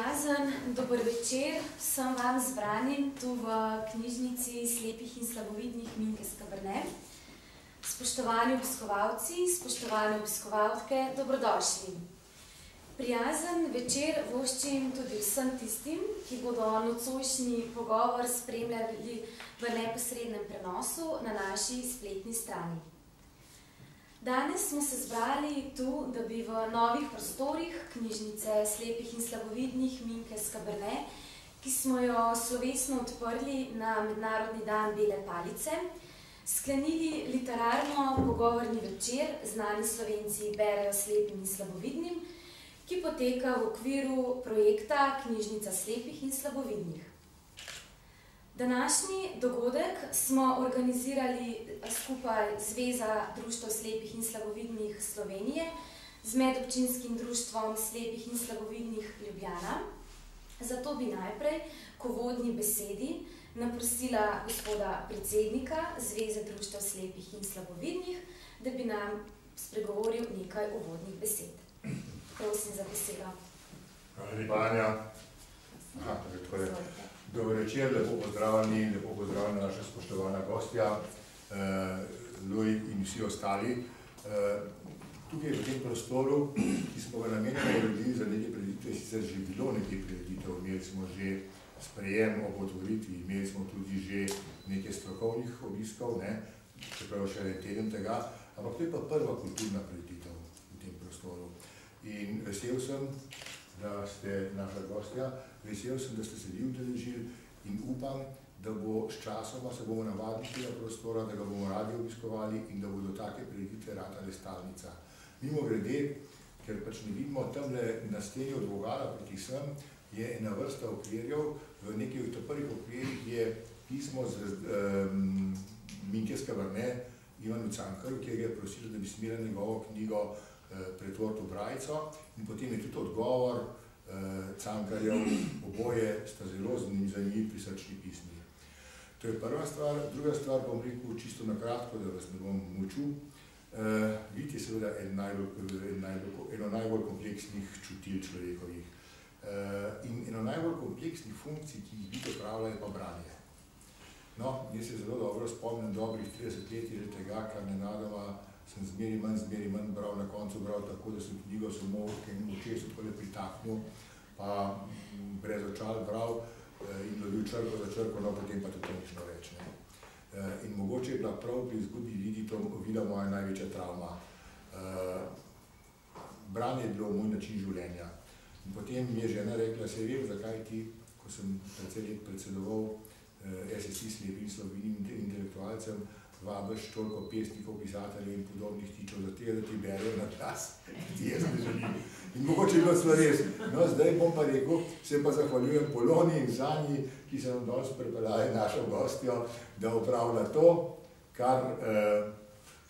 Prijazen dober večer vsem vam zbranim tu v knjižnici slepih in slabovidnih Minke Skabrne. Spoštovani obiskovalci, spoštovane obiskovalke, dobrodošli. Prijazen večer voščim tudi vsem tistim, ki bodo nocojšnji pogovor spremljali v neposrednem prenosu na naši spletni strani. Danes smo se zbrali tu, da bi v novih prostorih knjižnice slepih in slabovidnih Minke Skabrne, ki smo jo slovesno odprli na Mednarodni dan Bele palice, sklenili literarno-pogovorni večer Znani slovenci berejo slepim in slabovidnim, ki poteka v okviru projekta Knjižnica slepih in slabovidnih. Današnji dogodek smo organizirali skupaj Zveza društv slepih in slabovidnih Slovenije z Medobčinskim društvom slepih in slabovidnih Ljubljana. Zato bi najprej k uvodni besedi naprosila gospoda predsednika Zveze društv slepih in slabovidnih, da bi nam spregovoril nekaj uvodnih besed. Prosim za besedo. Hvala lepa, Anja. Aha, tako je. Dobro večer, lepo pozdravljeni, lepo pozdravljena naša spoštovana gostja, uh, Luj in vsi ostali. Uh, tukaj v tem prostoru, ki smo ga namenjali naredili za neke preditve, sicer že bilo nekaj preditev, imeli smo že sprejem ob otvoritvi, imeli smo tudi že nekaj strokovnih obiskov, ne, čeprav še en teden tega, ampak to je pa prva kulturna preditev v tem prostoru. In vesel sem, da ste naša gostja, vesel sem, da ste se vi udeležili in upam, da bo s časoma se bomo navadili tega prostora, da ga bomo radi obiskovali in da bodo take prireditve ratale stalnica. Mimo grede, ker pač ne vidimo tamle na steni od Vogala proti sem, je ena vrsta okvirjev, v nekaj od prvih okvirjih je pismo z um, Minke Skavrne Ivanu Cankarju, kjer je prosil, da bi smela njegovo knjigo pretvoriti v Brajco in potem je tudi odgovor uh, Cankarjev, oboje sta zelo zanimivi prisrčni pismi. To je prva stvar. Druga stvar bom rekel čisto na kratko, da vas ne bom mučil. Uh, vid je seveda en najbolj, en najbolj, eno najbolj kompleksnih čutil človekovih. Uh, in eno najbolj kompleksnih funkcij, ki jih vid opravlja, je pa branje. No, jaz se zelo dobro spomnim dobrih 30 let tega, kar nenadoma sem zmeri manj, zmeri manj bral, na koncu bral tako, da sem knjigo samo v enem očesu tako pritaknil, pa brez očal bral in dobil črko za črko, no potem pa tudi nično več. Ne. In mogoče je bila prav pri izgubi vida moja največja travma. Branje je bilo moj način življenja. In potem mi je žena rekla, se vem, zakaj ti, ko sem precej let predsedoval SSI slepim slovenim intelektualcem, vabiš toliko pesnikov, pisateljev in podobnih tičev za tega, da ti berejo na glas, ti jaz ne želim. In mogoče je bilo stvar res. No, zdaj bom pa rekel, se pa zahvaljujem Poloni in Zanji, ki se nam danes pripeljali našo gostjo, da upravlja to, kar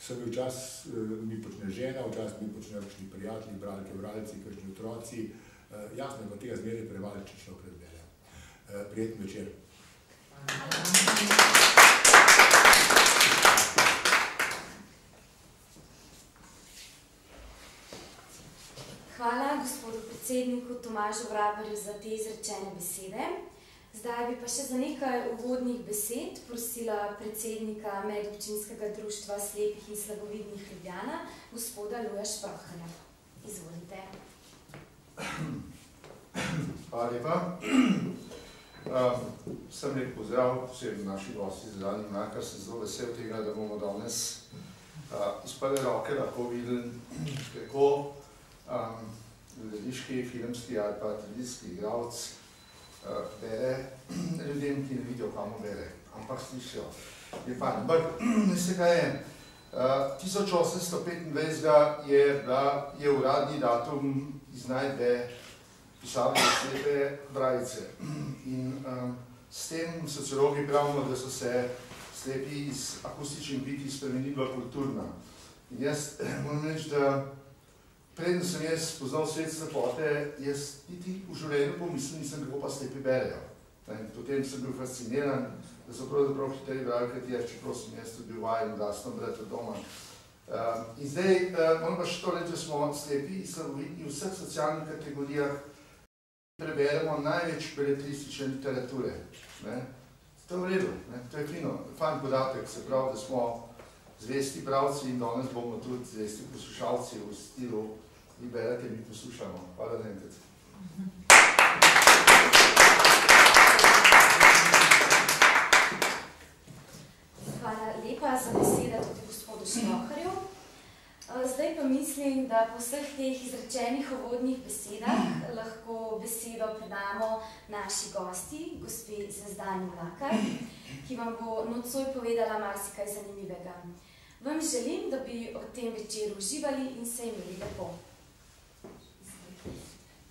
so mi včas uh, mi počne žena, včas mi počnejo kakšni prijatelji, bralke, bralci, kakšni otroci. Uh, jasno je pa tega zmeraj prevaličično predbelja. Uh, prijetno večer. Hvala gospodu predsedniku Tomažu Vrabarju za te izrečene besede. Zdaj bi pa še za nekaj uvodnih besed prosila predsednika Medobčinskega društva slepih in slabovidnih Ljubljana, gospoda Luja Šprohana. Izvolite. Hvala lepa. Vsem lep pozdrav, vsem naši gosti za zadnji markar, sem zelo vesel tega, da bomo danes iz prve roke lahko videli, kako um, gledališki, filmski ali pa televizijski igralec uh, bere ljudem, ki ne vidijo, kamo bere, ampak slišijo. Je fajn. Ampak, veste kaj je, uh, 1825 je, bila, je uradni datum iznajdbe pisavne slepe brajice. In um, s tem sociologi pravimo, da so se slepi iz akustičnih biti spremenili v kulturna. In jaz moram reči, da Preden sem jaz spoznal svet slepote, jaz niti v življenju pomislil nisem, kako pa slepi berejo. Potem sem bil fasciniran, da so pravzaprav hitreji brali, kaj ti je, čeprav sem jaz tudi bil vajen glasno brati doma. Uh, in zdaj, uh, moram pa še to reči, da smo slepi in slabovidni v vseh socialnih kategorijah, preberemo največ beletristične literature. Ne? To je v redu, ne? to je fino, fajn podatek, se pravi, da smo zvesti pravci in danes bomo tudi zvesti poslušalci v stilu vi berete, mi poslušamo. Hvala za enkrat. Hvala lepa za besede tudi gospodu Šloharju. Zdaj pa mislim, da po vseh teh izrečenih uvodnih besedah lahko besedo predamo naši gosti, gospe Zvezdani Mlakar, ki vam bo nocoj povedala marsikaj zanimivega. Vam želim, da bi o tem večeru uživali in se imeli lepo.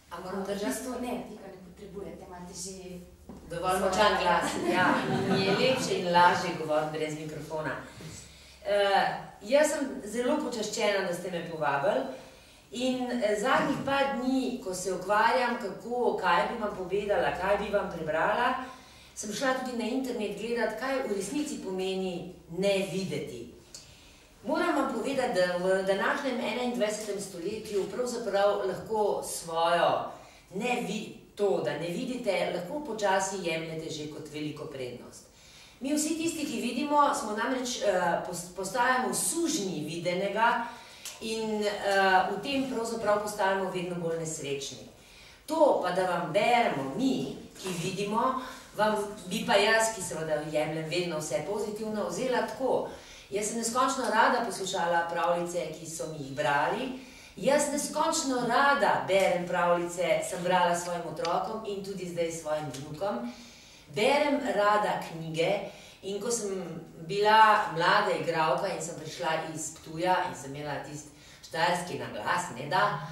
A moram držati? Ne, tega ne potrebujete, imate že... Dovolj močan glas, ja. Mi je lepše in lažje govoriti brez mikrofona. Uh, jaz sem zelo počaščena, da ste me povabili. In eh, zadnjih par dni, ko se ukvarjam, kako, kaj bi vam povedala, kaj bi vam prebrala, sem šla tudi na internet gledati, kaj v resnici pomeni ne videti. Moram vam povedati, da v današnjem 21. stoletju pravzaprav lahko svojo ne videti, to, da ne vidite, lahko počasi jemljete že kot veliko prednost. Mi vsi tisti, ki vidimo, smo namreč uh, postajamo sužnji videnega in uh, v tem pravzaprav postajamo vedno bolj nesrečni. To pa, da vam beremo mi, ki vidimo, vam bi pa jaz, ki seveda jemljem vedno vse pozitivno, vzela tako. Jaz sem neskončno rada poslušala pravljice, ki so mi jih brali, Jaz neskončno rada berem pravljice, sem brala svojim otrokom in tudi zdaj svojim vnukom. Berem rada knjige in ko sem bila mlada igralka in sem prišla iz Ptuja in sem imela tisti štajerski naglas, ne da,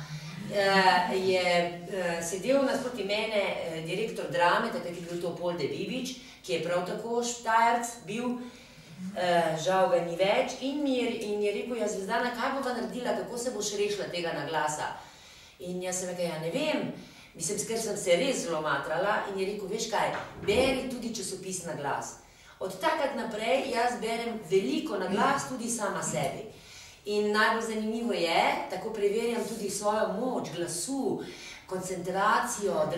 eh, je eh, sedel nasproti mene eh, direktor drame, takrat je bil to Pol de Bibič, ki je prav tako štajerc bil, žal ga ni več, in mi je, in je rekel: Jaz zdaj, kaj bova naredila, kako se boš rešila tega na glasa. In jaz sem rekel: Ja, ne vem, mislim, ker sem se res zelo matrala. In je rekel: Veš kaj, beri tudi časopis na glas. Od takrat naprej jaz berem veliko na glas, tudi sama sebi. In najbolj zanimivo je, tako preverjam tudi svojo moč glasu, koncentracijo,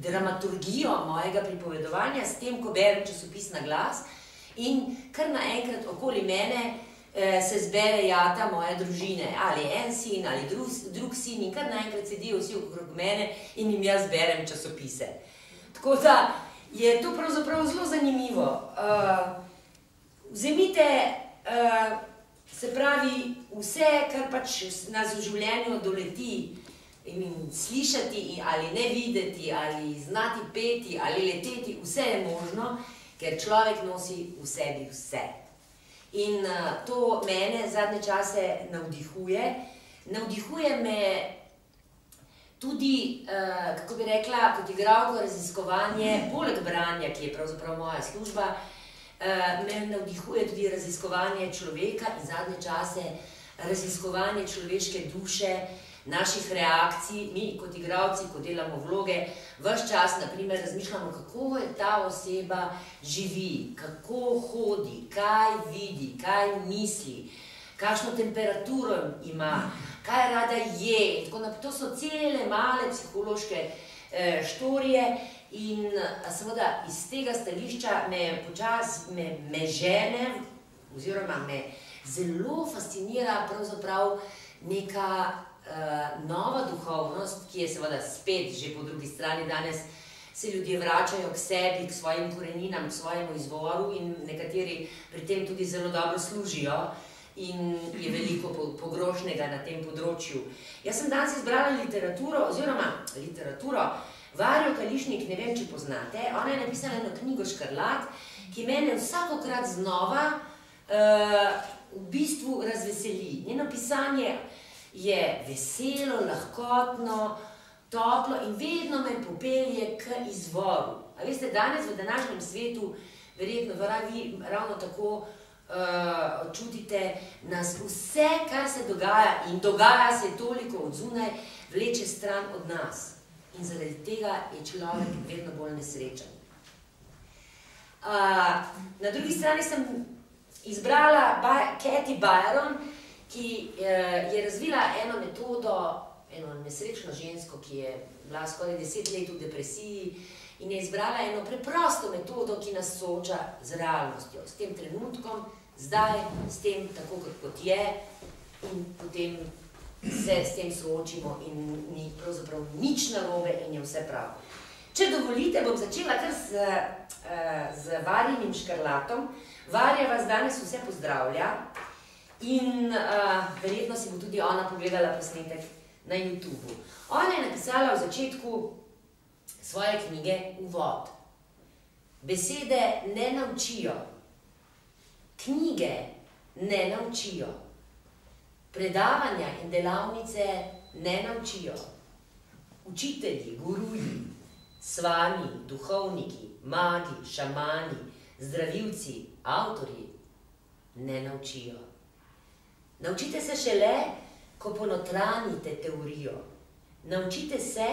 dramaturgijo mojega pripovedovanja s tem, ko berem časopis na glas. In kar naenkrat okoli mene eh, se zbere jata moje družine, ali en sin, ali drug, drug sin, in kar naenkrat sedijo vsi okrog mene in jim jaz berem časopise. Tako da je to pravzaprav zelo zanimivo. Uh, vzemite, uh, se pravi, vse, kar pač nas v življenju doleti. In slišati, ali ne videti, ali znati peti, ali leteti, vse je možno ker človek nosi v sebi vse. In uh, to mene zadnje čase navdihuje. Navdihuje me tudi, uh, kako bi rekla, kot igralko raziskovanje, poleg branja, ki je pravzaprav moja služba, uh, me navdihuje tudi raziskovanje človeka in zadnje čase raziskovanje človeške duše, naših reakcij, mi kot igravci, ko delamo vloge, vse čas naprimer, razmišljamo, kako je ta oseba živi, kako hodi, kaj vidi, kaj misli, kakšno temperaturo ima, kaj rada je. To so cele male psihološke eh, štorije. In seveda iz tega stališča me počasi me, me žene, oziroma me zelo fascinira pravzaprav neka uh, nova duhovnost, ki je seveda spet že po drugi strani danes, se ljudje vračajo k sebi, k svojim koreninam, k svojemu izvoru in nekateri pri tem tudi zelo dobro služijo. In je veliko pogrošnega na tem področju. Jaz sem danes izbrala literaturo, oziroma literaturo Varjo Kališnik, ne vem, če poznate. Ona je napisala eno knjigo Škrlat, ki mene vsakokrat znova uh, v bistvu razveseli. Njeno pisanje uh, je veselo, lahkotno, toplo in vedno me popelje k izvoru. A veste, danes v današnjem svetu, verjetno vi ravno tako uh, čutite nas vse, kar se dogaja in dogaja se toliko od zunaj, vleče stran od nas. In zaradi tega je človek vedno bolj nesrečen. Uh, na drugi strani sem izbrala Kathy Byron, ki eh, je razvila eno metodo, eno nesrečno žensko, ki je bila skoraj deset let v depresiji in je izbrala eno preprosto metodo, ki nas sooča z realnostjo, s tem trenutkom, zdaj, s tem, tako kot je, in potem se s tem soočimo, in ni pravzaprav nič narobe, in je vse prav. Če dovolite, bom začela kar z, uh, z Varjenim škrlatom. Varja vas danes vse pozdravlja in uh, verjetno si bo tudi ona pogledala posnetek na YouTubu. Ona je napisala v začetku svoje knjige Uvod. Besede ne naučijo, knjige ne naučijo, predavanja in delavnice ne naučijo, učitelji, guruji, svami, duhovniki, magi, šamani, zdravilci, avtorji ne naučijo. Naučite se šele, ko ponotranite teorijo. Naučite se,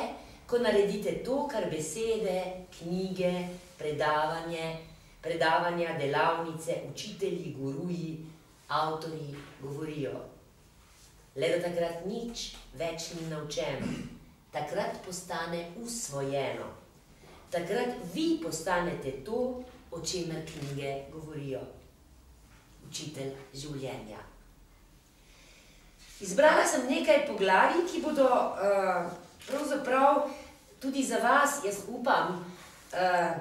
ko naredite to, kar besede, knjige, predavanje, predavanja, delavnice, učitelji, guruji, avtorji govorijo. Le da takrat nič več ni naučeno, takrat postane usvojeno. Takrat vi postanete to, o čemer knjige govorijo. Učitelj življenja. Izbrala sem nekaj poglavij, ki bodo uh, pravzaprav tudi za vas, jaz upam, uh,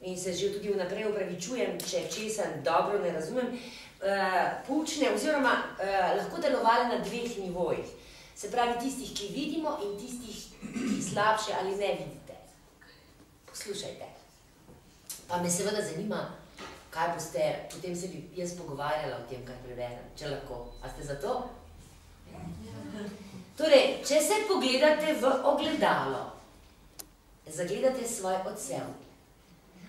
in se že tudi vnaprej upravičujem, če česa dobro ne razumem, uh, poučne oziroma uh, lahko delovali na dveh nivojih. Se pravi, tistih, ki vidimo in tistih, ki slabše ali ne vidite. Poslušajte. Pa me seveda zanima, kaj boste, potem se bi jaz pogovarjala o tem, kaj preberem, če lahko. A ste za to? Torej, če se pogledate v ogledalo, zagledate svoj odsev.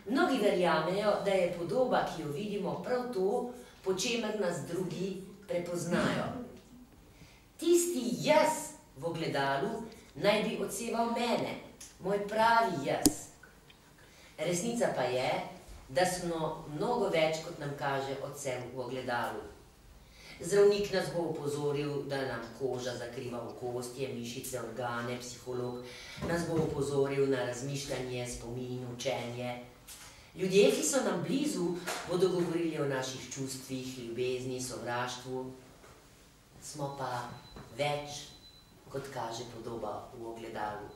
Mnogi verjamejo, da je podoba, ki jo vidimo, prav to, po čemer nas drugi prepoznajo. Tisti jaz v ogledalu naj bi odseval mene, moj pravi jaz. Resnica pa je, da smo mnogo več, kot nam kaže odsev v ogledalu. Zdravnik nas bo upozoril, da nam koža zakriva okostje, mišice, organe, psiholog nas bo upozoril na razmišljanje, spomin, učenje. Ljudje, ki so nam blizu, bodo govorili o naših čustvih, ljubezni, sovraštvu. Smo pa več, kot kaže podoba v ogledalu.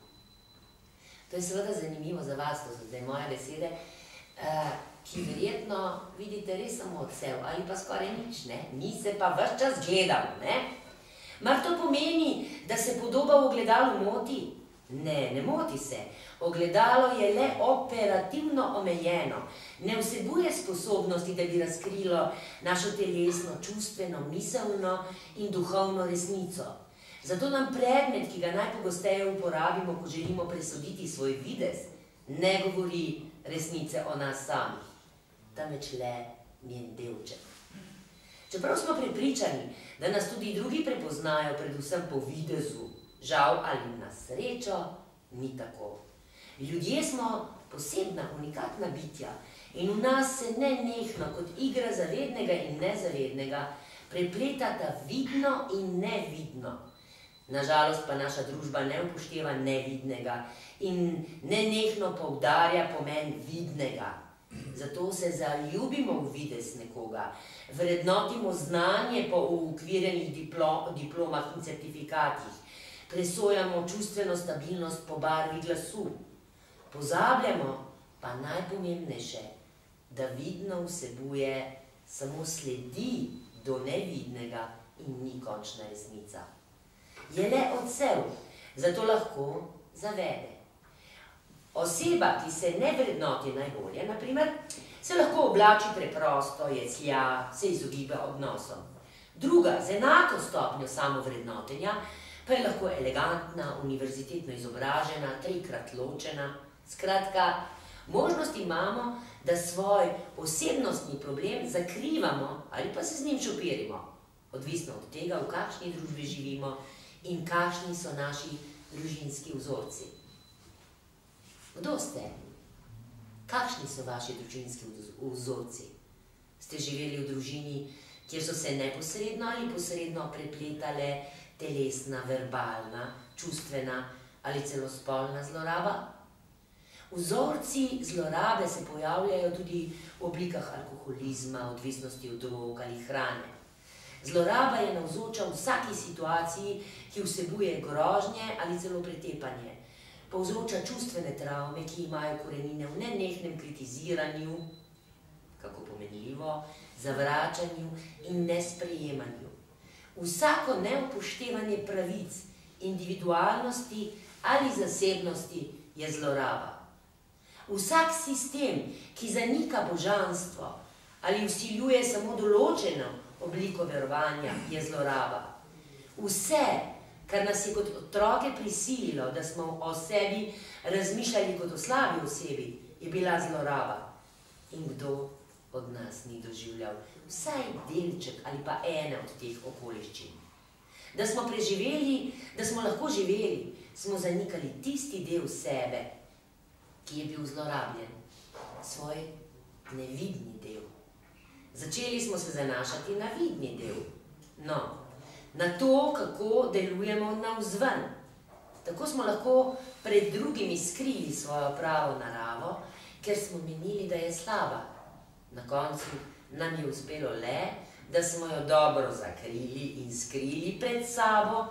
To je seveda zanimivo za vas, to so zdaj moje besede. Uh, ki verjetno vidite res samo odsev ali pa skoraj nič, ne? mi se pa vse čas gledamo. Ne? Mar to pomeni, da se podoba v ogledalu moti? Ne, ne moti se. Ogledalo je le operativno omejeno, ne vsebuje sposobnosti, da bi razkrilo našo telesno, čustveno, miselno in duhovno resnico. Zato nam predmet, ki ga najpogosteje uporabimo, ko želimo presoditi svoj videz, ne govori resnice o nas samih temveč le njen delček. Čeprav smo pripričani, da nas tudi drugi prepoznajo, predvsem po videzu, žal ali na srečo, ni tako. Ljudje smo posebna, unikatna bitja in v nas se ne nehno, kot igra zavednega in nezavednega, prepletata vidno in nevidno. Nažalost pa naša družba ne upošteva nevidnega in ne nehno poudarja pomen vidnega. Zato se zaljubimo v vides nekoga, vrednotimo znanje po ukvirjenih diplom, diplomah in certifikatih, presojamo čustveno stabilnost po barvi glasu, pozabljamo pa najpomembnejše, da vidno vsebuje samo sledi do nevidnega in ni končna resnica. Je le odsev, zato lahko zavede. Oseba, ki se ne vrednoti najbolje, naprimer, se lahko oblači preprosto, je slja, se izogiba odnosom. Druga, z enako stopnjo samovrednotenja, pa je lahko elegantna, univerzitetno izobražena, trikrat ločena. Skratka, možnost imamo, da svoj osebnostni problem zakrivamo ali pa se z njim šopirimo. Odvisno od tega, v kakšni družbi živimo in kakšni so naši družinski vzorci. Kdo ste? Kakšni so vaši družinski vzorci? Ste živeli v družini, kjer so se neposredno ali posredno prepletale telesna, verbalna čustvena ali celo spolna zloraba. Vzorci zlorabe se pojavljajo tudi v oblikah alkoholizma, odvisnosti od drog ali hrane. Zloraba je navzoča v vsaki situaciji, ki vsebuje grožnje ali celo pretepanje. Povzroča čustvene travme, ki imajo korenine v nenehnem kritiziranju, kako pomenljivo, zavračanju in nesprejemanju. Vsako neupoštevanje pravic, individualnosti ali zasebnosti je zloraba. Vsak sistem, ki zanika božanstvo ali usiljuje samo določeno obliko verovanja, je zloraba. Vse, kar nas je kot otroke prisililo, da smo o sebi razmišljali kot o slabi osebi, je bila zloraba. In kdo od nas ni doživljal vsaj delček ali pa ene od teh okoliščin? Da smo preživeli, da smo lahko živeli, smo zanikali tisti del sebe, ki je bil zlorabljen, svoj nevidni del. Začeli smo se zanašati na vidni del, no, na to, kako delujemo na vzven. Tako smo lahko pred drugimi skrili svojo pravo naravo, ker smo menili, da je slaba. Na koncu nam je uspelo le, da smo jo dobro zakrili in skrili pred sabo,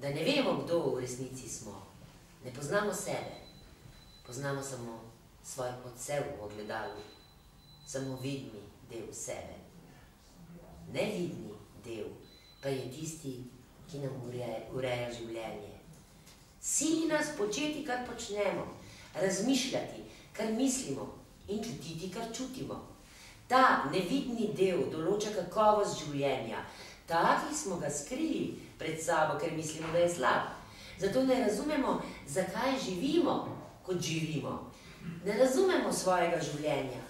da ne vemo, kdo v resnici smo. Ne poznamo sebe, poznamo samo svoj odsev v ogledalu, samo vidni del sebe. Nevidni del pa je tisti, ki nam ureja, življenje. Sili nas početi, kar počnemo, razmišljati, kar mislimo in čutiti, kar čutimo. Ta nevidni del določa kakovost življenja. Taki smo ga skrili pred sabo, ker mislimo, da je slab. Zato ne razumemo, zakaj živimo, kot živimo. Ne razumemo svojega življenja.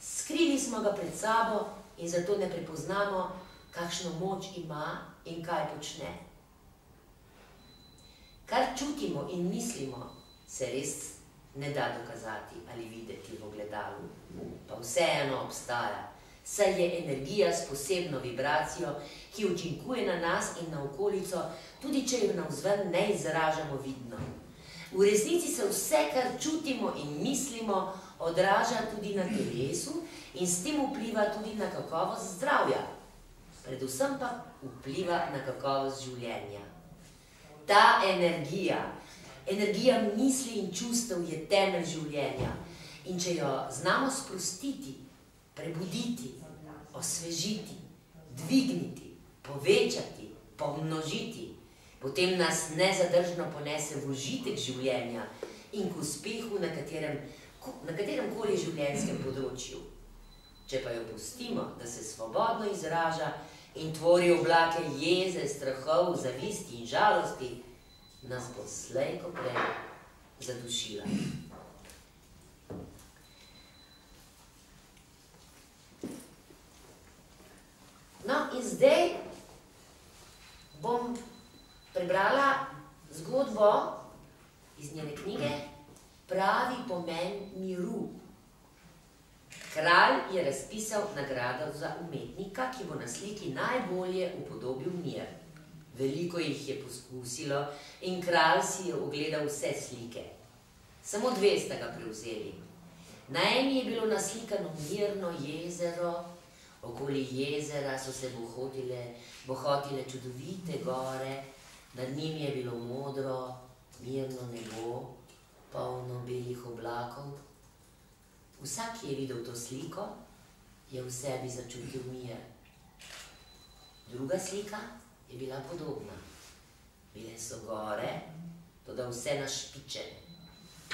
Skrili smo ga pred sabo in zato ne prepoznamo, kakšno moč ima in kaj počne. Kar čutimo in mislimo, se res ne da dokazati ali videti v ogledalu, pa vseeno obstaja. Saj je energija s posebno vibracijo, ki učinkuje na nas in na okolico, tudi če jo navzven ne izražamo vidno. V resnici se vse, kar čutimo in mislimo, odraža tudi na telesu in s tem vpliva tudi na kakovost zdravja. Predvsem pa vpliva na kakovost življenja. Ta energija, energija misli in čustev je temelj življenja. In če jo znamo sprostiti, prebuditi, osvežiti, dvigniti, povečati, pomnožiti, potem nas nezadržno ponese v užitek življenja in k uspehu na katerem, na katerem koli življenjskem področju. Če pa jo pustimo, da se svobodno izraža in tvori oblake jeze, strahov, zavisti in žalosti, nas bo slej ko prej zadušila. No, in zdaj bom prebrala zgodbo iz njene knjige Pravi pomen miru. Kralj je razpisal nagrado za umetnika, ki bo na sliki najbolje upodobil mir. Veliko jih je poskusilo in kralj si je ogledal vse slike. Samo dve sta ga prevzeli. Na eni je bilo naslikano mirno jezero, okoli jezera so se bohotile, bohotile čudovite gore, nad njim je bilo modro, mirno nebo, polno belih oblakov. Vsak, ki je videl to sliko, je v sebi začutil mir. Druga slika je bila podobna. Bile so gore, tudi vse našpičene.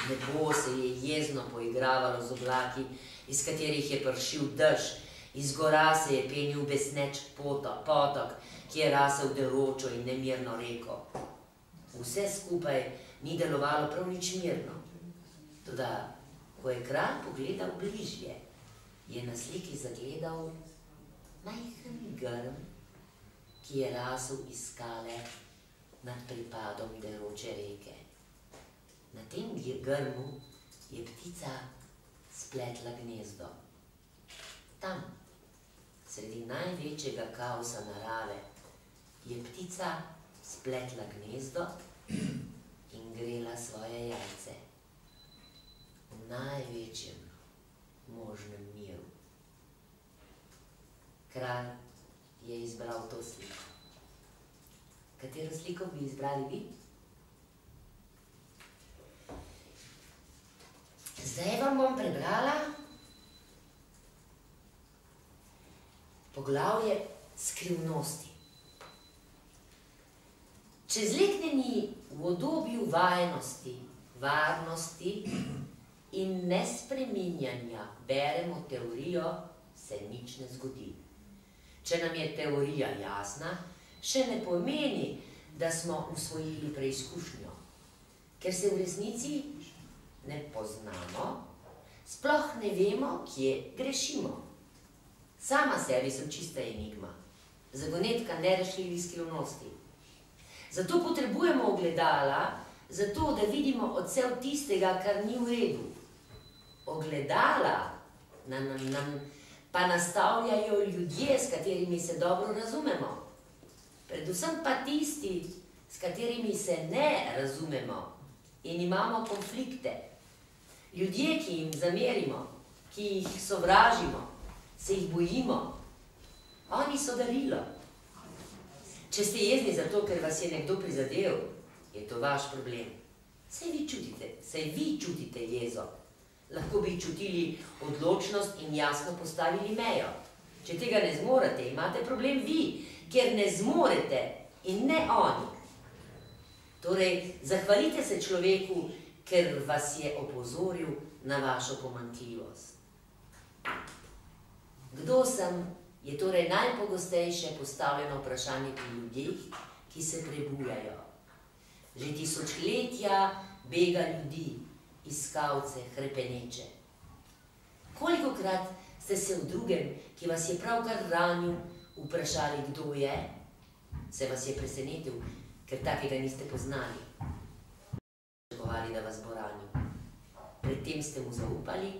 Nebo se je jezno poigravalo z oblaki, iz katerih je pršil dež, iz gora se je penil besneč potok, ki je rasel deročo in nemirno reko. Vse skupaj ni delovalo prav nič mirno. Toda, ko je kralj pogledal bližje, je na sliki zagledal majhen grm, ki je rasel iz skale nad pripadom deroče reke. Na tem grmu je ptica spletla gnezdo. Tam, sredi največjega kaosa narave, je ptica spletla gnezdo grela svoje jajce največjem možnem miru. Kralj je izbral to sliko. Katero sliko bi izbrali vi? Zdaj vam bom prebrala poglavje skrivnosti. Če zlekneni v obdobju vajenosti, varnosti in nespreminjanja beremo teorijo, se nič ne zgodi. Če nam je teorija jasna, še ne pomeni, da smo usvojili preizkušnjo, ker se v resnici ne poznamo, sploh ne vemo, kje grešimo. Sama sebi sem čista enigma, zagonetka nerešljivih skrivnosti. Zato potrebujemo ogledala, zato da vidimo odsev tistega, kar ni v redu. Ogledala nam, nam, nam pa nastavljajo ljudje, s katerimi se dobro razumemo. Predvsem pa tisti, s katerimi se ne razumemo in imamo konflikte. Ljudje, ki jim zamerimo, ki jih sovražimo, se jih bojimo, oni so darilo. Če ste jezni zato, ker vas je nekdo prizadel, je to vaš problem. Sej vi čutite, sej vi čutite jezo. Lahko bi čutili odločnost in jasno postavili mejo. Če tega ne zmorete, imate problem vi, ker ne zmorete in ne oni. Torej, zahvalite se človeku, ker vas je opozoril na vašo pomankljivost. Kdo sem, je torej najpogostejše postavljeno vprašanje pri ljudeh, ki se prebujajo. Že tisočletja bega ljudi, iskalce, hrepeneče. Koliko krat ste se v drugem, ki vas je pravkar ranil, vprašali, kdo je, se vas je presenetil, ker takega niste poznali. Pričakovali, da vas bo ranil. Predtem ste mu zaupali,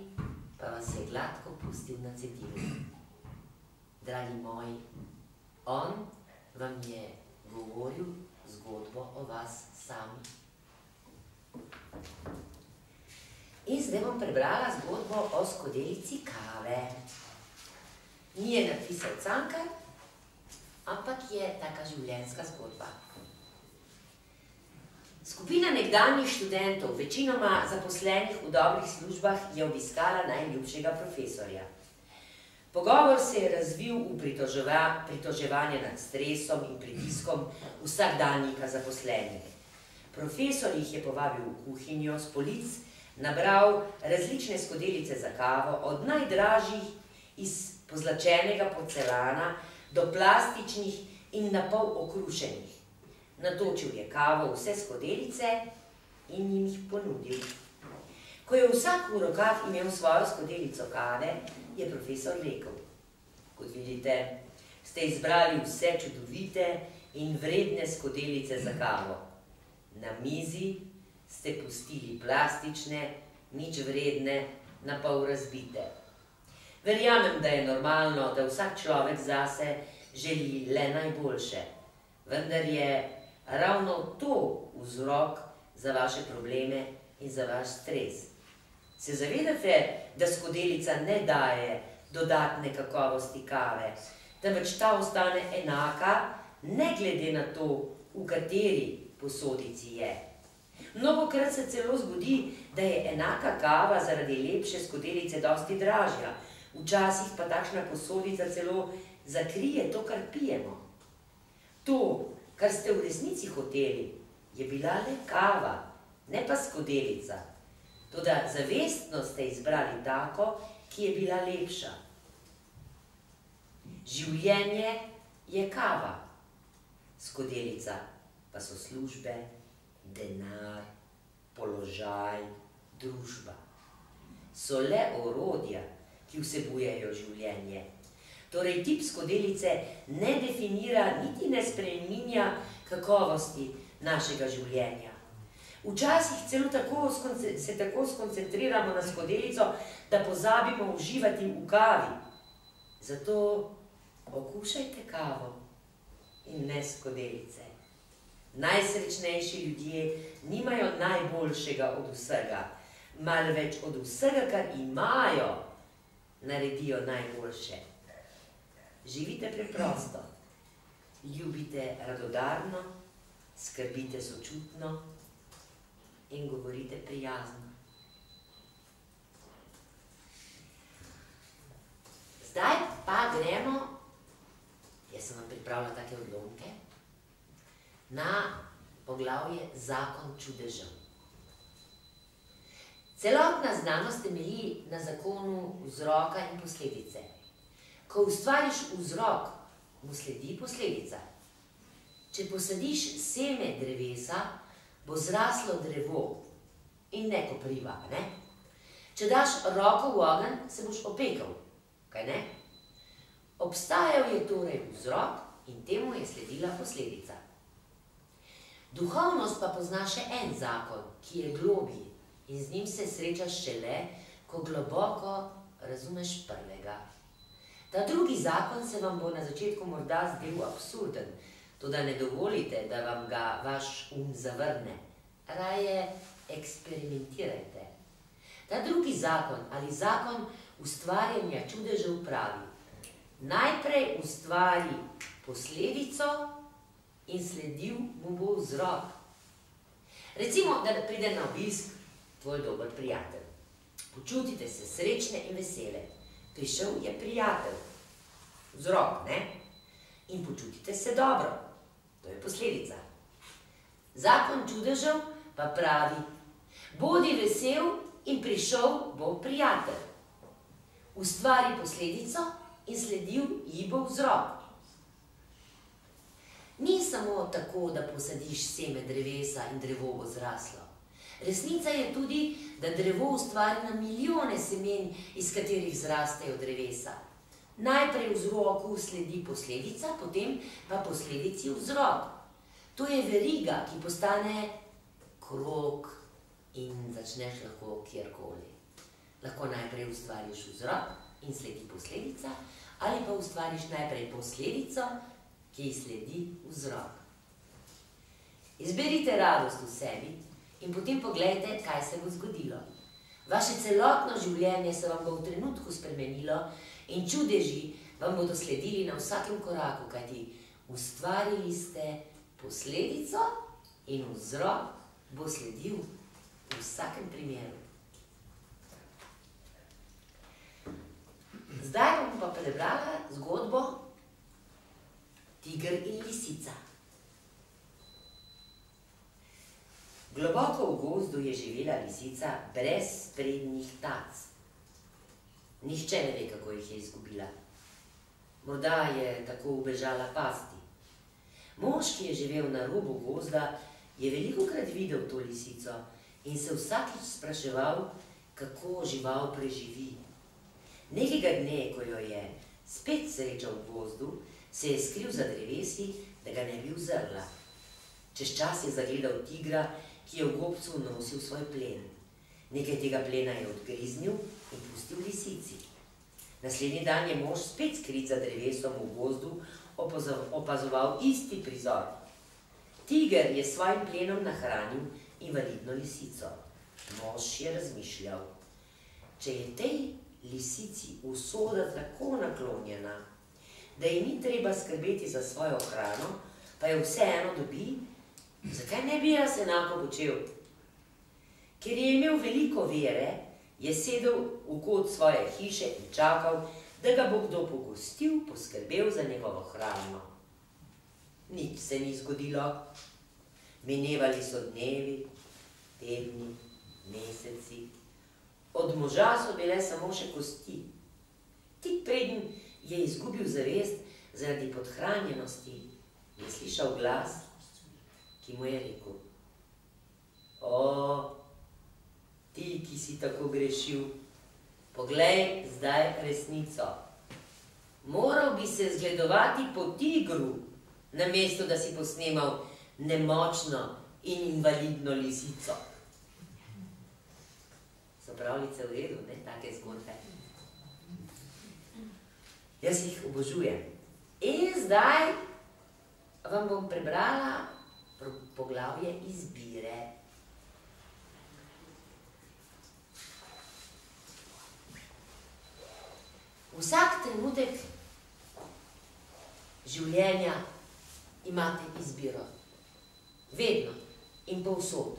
pa vas je gladko pustil na cedilu dragi moji, on vam je govoril zgodbo o vas sami. In zdaj bom prebrala zgodbo o skodelici kave. Ni je napisal Cankar, ampak je taka življenjska zgodba. Skupina nekdanjih študentov, večinoma zaposlenih v dobrih službah, je obiskala najljubšega profesorja. Pogovor se je razvil v pritoževa, pritoževanje nad stresom in pritiskom vsakdanjika zaposlenih. Profesor jih je povabil v kuhinjo s polic, nabral različne skodelice za kavo, od najdražjih iz pozlačenega porcelana do plastičnih in napol okrušenih. Natočil je kavo vse skodelice in jim jih ponudil. Ko je vsak v rokah imel svojo skodelico kave, je profesor rekel. Kot vidite, ste izbrali vse čudovite in vredne skodelice za kavo. Na mizi ste pustili plastične, nič vredne, na pol razbite. Verjamem, da je normalno, da vsak človek zase želi le najboljše, vendar je ravno to vzrok za vaše probleme in za vaš stres. Se zavedate, da skodelica ne daje dodatne kakovosti kave, temveč ta ostane enaka, ne glede na to, v kateri posodici je. Mnogo krat se celo zgodi, da je enaka kava zaradi lepše skodelice dosti dražja, včasih pa takšna posodica celo zakrije to, kar pijemo. To, kar ste v resnici hoteli, je bila le kava, ne pa skodelica. Toda zavestno ste izbrali tako, ki je bila lepša. Življenje je kava, skodelica pa so službe, denar, položaj, družba. So le orodja, ki vsebujejo življenje. Torej, tip skodelice ne definira niti ne spreminja kakovosti našega življenja. Včasih celo tako se tako skoncentriramo na skodelico, da pozabimo uživati v kavi. Zato okušajte kavo in ne skodelice. Najsrečnejši ljudje nimajo najboljšega od vsega, marveč od vsega, kar imajo, naredijo najboljše. Živite preprosto, ljubite radodarno, skrbite sočutno in govorite prijazno. Zdaj pa gremo, jaz sem vam pripravila take odlomke, na poglavje Zakon čudežev. Celotna znanost temelji na zakonu vzroka in posledice. Ko ustvariš vzrok, mu sledi posledica. Če posadiš seme drevesa, bo zraslo drevo in ne kopriva, ne? Če daš roko v ogen, se boš opekal kaj ne? Obstajal je torej vzrok in temu je sledila posledica. Duhovnost pa pozna še en zakon, ki je globji in z njim se srečaš šele, ko globoko razumeš prvega. Ta drugi zakon se vam bo na začetku morda zdel absurden, to da ne dovolite, da vam ga vaš um zavrne. Raje eksperimentirajte. Ta drugi zakon ali zakon ustvarjanja čudežev pravi. Najprej ustvari posledico in sledil mu bo vzrok. Recimo, da pride na obisk tvoj dober prijatelj. Počutite se srečne in vesele. Prišel je prijatelj. Vzrok, ne? In počutite se dobro. To je posledica. Zakon čudežev pa pravi, bodi vesel in prišel bo prijatelj ustvari posledico in sledil ji bo vzrok. Ni samo tako, da posadiš seme drevesa in drevo bo zraslo. Resnica je tudi, da drevo ustvari na milijone semen, iz katerih zrastejo drevesa. Najprej vzroku sledi posledica, potem pa posledici vzrok. To je veriga, ki postane krok in začneš lahko kjerkoli lahko najprej ustvariš vzrok in sledi posledica, ali pa ustvariš najprej posledico, ki sledi vzrok. Izberite radost v sebi in potem pogledajte, kaj se bo zgodilo. Vaše celotno življenje se vam bo v trenutku spremenilo in čudeži vam bodo sledili na vsakem koraku, kajti ustvarili ste posledico in vzrok bo sledil v vsakem primeru. Zdaj bom pa prebrala zgodbo Tiger in lisica. Globoko v gozdu je živela lisica brez prednjih tac. Nihče ne ve, kako jih je izgubila. Morda je tako ubežala pasti. Mož, ki je živel na robu gozda, je veliko krat videl to lisico in se vsakič spraševal, kako žival preživi. Nekega dne, ko jo je spet srečal v gozdu, se je skril za drevesi, da ga ne bi vzrla. Čez čas je zagledal tigra, ki je v gobcu nosil svoj plen. Nekaj tega plena je odgriznil in pustil lisici. Naslednji dan je mož spet skrit za drevesom v gozdu opazoval isti prizor. Tiger je svojim plenom nahranil invalidno lisico. Mož je razmišljal, če je tej lisici usoda tako naklonjena, da ji ni treba skrbeti za svojo hrano, pa jo vseeno dobi, zakaj ne bi jaz enako počel? Ker je imel veliko vere, je sedel v kot svoje hiše in čakal, da ga bo kdo pogostil, poskrbel za njegovo hrano. Nič se ni zgodilo. Minevali so dnevi, tedni, meseci, Od moža so bile samo še kosti. Tik preden je izgubil zavest zaradi podhranjenosti, je slišal glas, ki mu je rekel: O, ti, ki si tako grešil, poglej zdaj resnico. Moral bi se zgledovati po tigru, namesto da si posnemal nemočno in invalidno lisico so pravljice v redu, ne, take zgodbe. Jaz jih obožujem. In zdaj vam bom prebrala poglavje izbire. Vsak trenutek življenja imate izbiro. Vedno in povsod.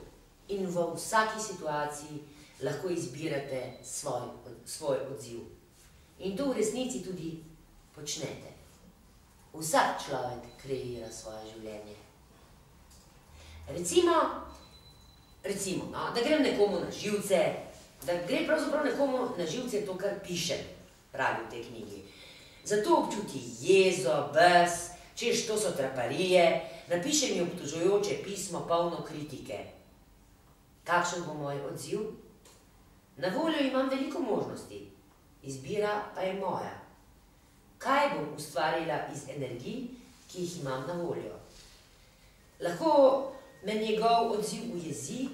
In v vsaki situaciji lahko izbirate svoj, odziv. In to v resnici tudi počnete. Vsak človek kreira svoje življenje. Recimo, recimo no, da grem nekomu na živce, da gre pravzaprav nekomu na živce to, kar piše, pravi v tej knjigi. Zato občuti jezo, bes, češ to so traparije, napiše mi obtožujoče pismo, polno kritike. Kakšen bo moj odziv? Na voljo imam veliko možnosti, izbira pa je moja. Kaj bom ustvarila iz energij, ki jih imam na voljo? Lahko me njegov odziv ujezi,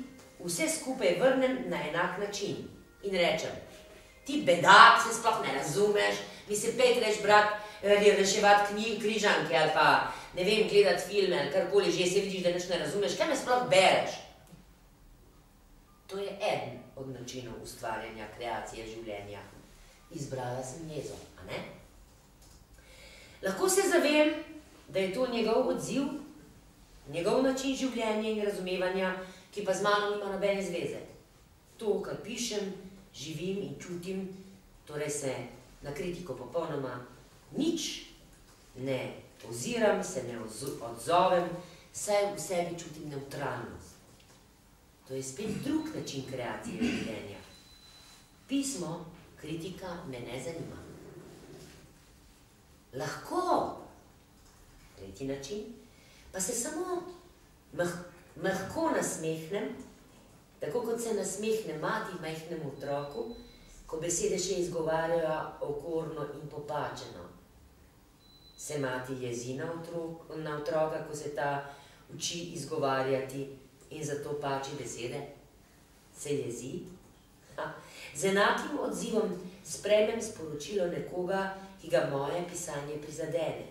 vse skupaj vrnem na enak način in rečem: Ti bedak, se sploh ne razumeš, mi se pet reč brat, reševati knjig, križanke ali pa ne vem, gledati filme ali karkoli že, se vidiš, da neč ne razumeš, kaj me sploh bereš. To je eden od načinov ustvarjanja, kreacije življenja. Izbrala sem jezo, a ne? Lahko se zavem, da je to njegov odziv njegov način življenja in razumevanja, ki pa z mano nima nobene zveze. To, kar pišem, živim in čutim, torej se na kritiko popolnoma nič ne oziram, se ne odzovem, saj v sebi čutim neutralnost. To je spet drug način kreacije življenja. Pismo, kritika me ne zanima. Lahko, tretji način, pa se samo lahko nasmehnem, tako kot se nasmehne mati majhnemu otroku, ko besede še izgovarjajo okorno in popačeno. Se mati jezi na, otrok, na otroka, ko se ta uči izgovarjati in zato pači besede? Se jezi? Ha. Z enakim odzivom spremem sporočilo nekoga, ki ga moje pisanje prizadene.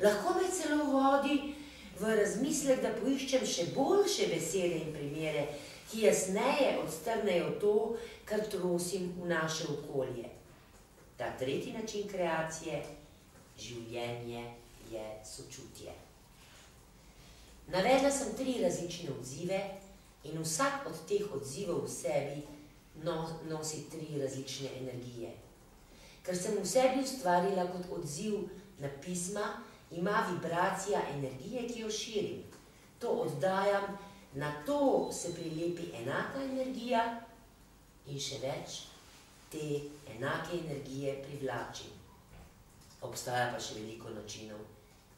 Lahko me celo vodi v razmislek, da poiščem še boljše besede in primere, ki jasneje odstrnejo to, kar trosim v naše okolje. Ta tretji način kreacije, življenje, je sočutje. Navedla sem tri različne odzive in vsak od teh odzivov v sebi nosi tri različne energije. Ker sem v sebi ustvarila kot odziv na pisma, ima vibracija energije, ki jo širim. To oddajam, na to se prilepi enaka energija in še več te enake energije privlačim. Obstaja pa še veliko načinov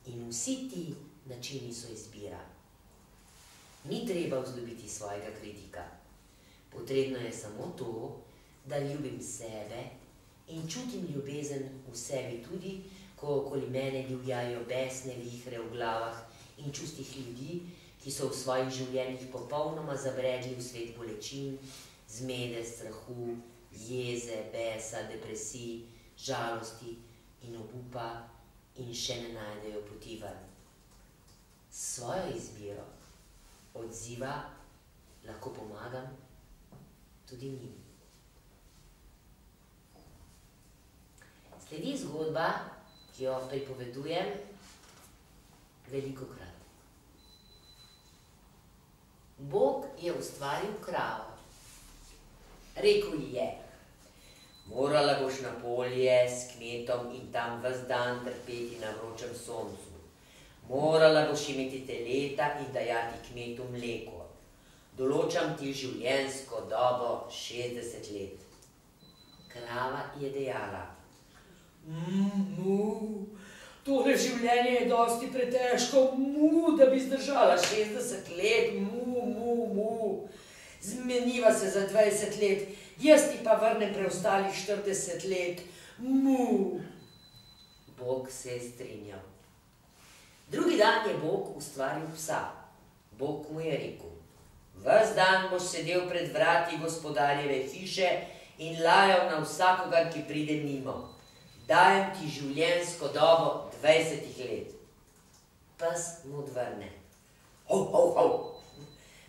in vsi ti načini so izbira. Ni treba vzljubiti svojega kritika. Potrebno je samo to, da ljubim sebe in čutim ljubezen v sebi tudi, ko okoli mene divjajo besne vihre v glavah in čustih ljudi, ki so v svojih življenjih popolnoma zabredli v svet bolečin, zmede, strahu, jeze, besa, depresij, žalosti in obupa in še ne najdejo poti ven. Svojo izbiro odziva lahko pomagam tudi njim. Sledi zgodba, ki jo pripovedujem veliko krat. Bog je ustvaril kravo. Rekl ji je, morala boš na polje s kmetom in tam ves dan trpeti na vročem soncu. Morala boš imeti teleta in dajati kmetu mleko. Določam ti življenjsko dobo 60 let. Krava je dejala, Mu, tole življenje je dosti pretežko, mu, da bi zdržala 60 let, mu, mu, mu. Zmeniva se za 20 let, jaz ti pa vrnem preostalih 40 let, mu. Bog se je strinjal. Drugi dan je Bog ustvaril psa. Bog mu je rekel, ves dan boš sedel pred vrati gospodarjeve hiše in lajal na vsakogar, ki pride mimo dajem ti življenjsko dobo 20 let. Pes mu odvrne. Hov, hov, hov.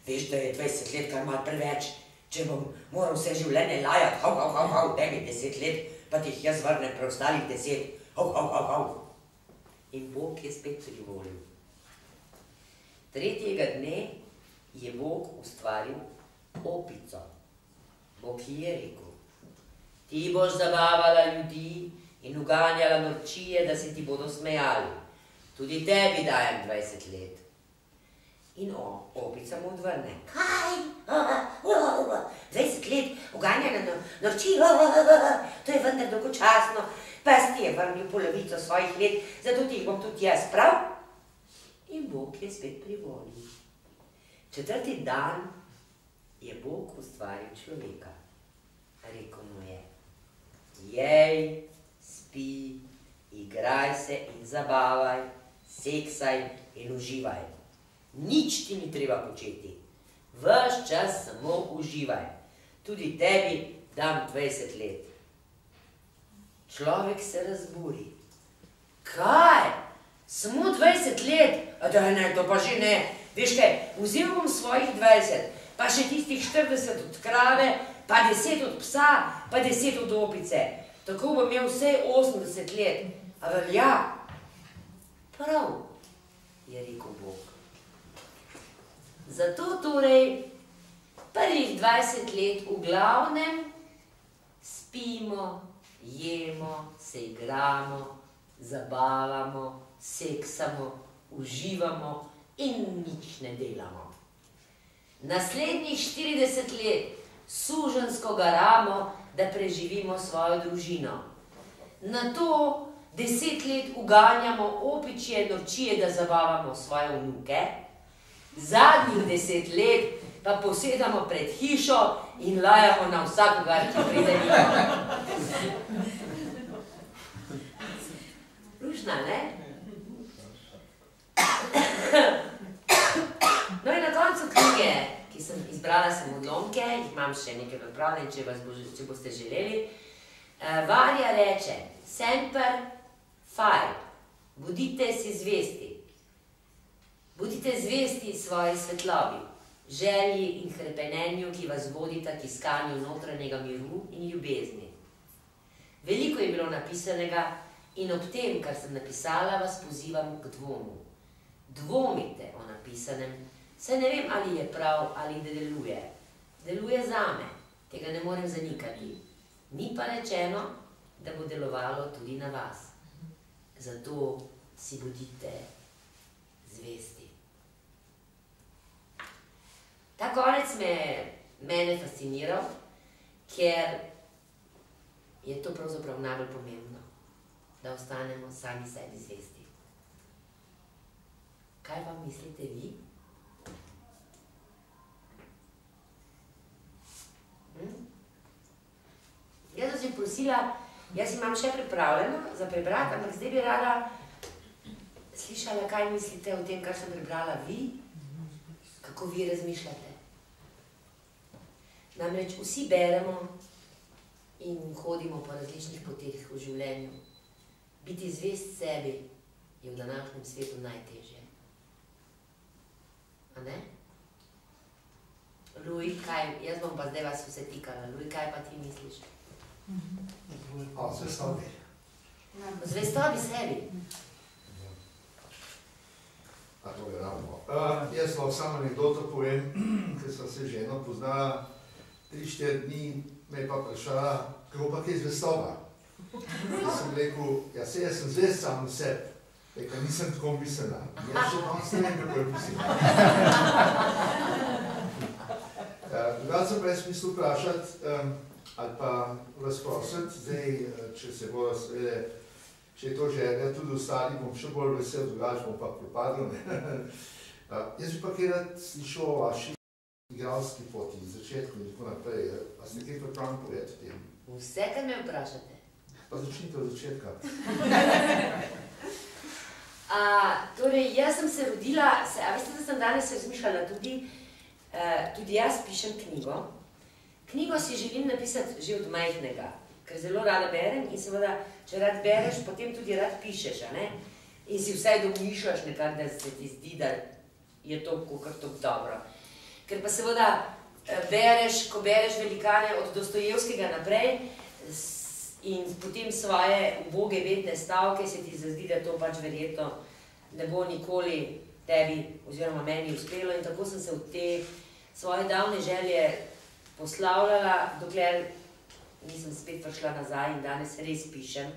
Veš, da je 20 let kar mal preveč. Če bom moral vse življenje lajati, hov, hov, hov, hov, tebi 10 let, pa ti jih jaz vrnem preostalih 10. Hov, hov, hov, hov. In Bog je spet privolil. Tretjega dne je Bog ustvaril opico. Bog ji je rekel, ti boš zabavala ljudi in uganjala norčije, da se ti bodo smejali. Tudi tebi dajem 20 let. In opica mu odvrne. Kaj? 20 let uganjala norčije, to je vendar dolgočasno. Pes ti je vrnil polovico svojih let, zato ti jih bom tudi jaz prav. In Bog je spet privolil. Četrti dan je Bog ustvaril človeka. Rekl mu je, jej, spi, igraj se in zabavaj, seksaj in uživaj. Nič ti ni treba početi. Ves čas samo uživaj. Tudi tebi dam 20 let. Človek se razburi. Kaj? Samo 20 let? A da ne, to pa že ne. Veš kaj, vzel bom svojih 20, pa še tistih 40 od krave, pa 10 od psa, pa 10 od opice. Tako bom imel vse 80 let. A velja? Prav, je rekel Bog. Zato torej prvih 20 let v glavnem spimo, jemo, se igramo, zabavamo, seksamo, uživamo in nič ne delamo. Naslednjih 40 let sužensko garamo, da preživimo svojo družino. Na to deset let uganjamo opičje norčije, da zabavamo svoje vnuke. Zadnjih deset let pa posedamo pred hišo in lajamo na vsakogar, ki pride mimo. Rušna, ne? No in na koncu knjige, sem izbrala sem odlomke, imam še nekaj pripravljen, če, če boste želeli. Uh, Varja reče, semper faj, bodite si zvesti. Budite zvesti svoji svetlobi, želji in krepenenju, ki vas vodita k iskanju notranjega miru in ljubezni. Veliko je bilo napisanega in ob tem, kar sem napisala, vas pozivam k dvomu. Dvomite o napisanem, saj ne vem, ali je prav ali da deluje. Deluje zame, tega ne morem zanikati. Ni pa rečeno, da bo delovalo tudi na vas. Zato si bodite zvesti. Ta konec me mene fasciniral, ker je to pravzaprav najbolj pomembno, da ostanemo sami sebi zvesti. Kaj pa mislite vi? Jaz sem prosila, jaz imam še pripravljeno za prebrati, ampak zdaj bi rada slišala, kaj mislite o tem, kar sem prebrala vi, kako vi razmišljate. Namreč vsi beremo in hodimo po različnih poteh v življenju. Biti zvest sebi je v današnjem svetu najtežje. A ne? Luj, kaj, jaz bom pa zdaj vas vse tikala. Luj, kaj pa ti misliš? A, zvestobi. Zvestobi sebi. A to je ravno. Uh, jaz lahko samo anekdoto povem, ker sem se ženo poznala tri, štiri dni, me je pa vprašala, kako pa kaj zvestoba. Jaz sem rekel, ja se jaz sem zvest sam v sebi. Rekel, nisem tako mislila. Jaz še danes ne vem, kako je mislila. Drugače sem pa jaz mislil vprašati, um, ali pa vas prositi, zdaj, če se bo seveda, če je to želja, tudi ostali bom še bolj vesel, drugače bom pa propadl. uh, jaz bi pa kaj rad slišal o vaši igralski poti, začetku in tako naprej. A ste kaj pripravljeni povedati o tem? Vse, kar me vprašate. Pa začnite od začetka. A, torej, jaz sem se rodila, se, a veste, da sem danes razmišljala tudi, tudi jaz pišem knjigo. Knjigo si želim napisati že od majhnega, ker zelo rada berem in seveda, če rad bereš, potem tudi rad pišeš, a ne? In si vsaj domišljaš nekako, da se ti zdi, da je to kar tako dobro. Ker pa seveda eh, bereš, ko bereš velikane od Dostojevskega naprej in potem svoje uboge vedne stavke, se ti zazdi, da to pač verjetno ne bo nikoli tebi oziroma meni uspelo in tako sem se v te svoje davne želje poslavljala, dokler nisem spet prišla nazaj in danes res pišem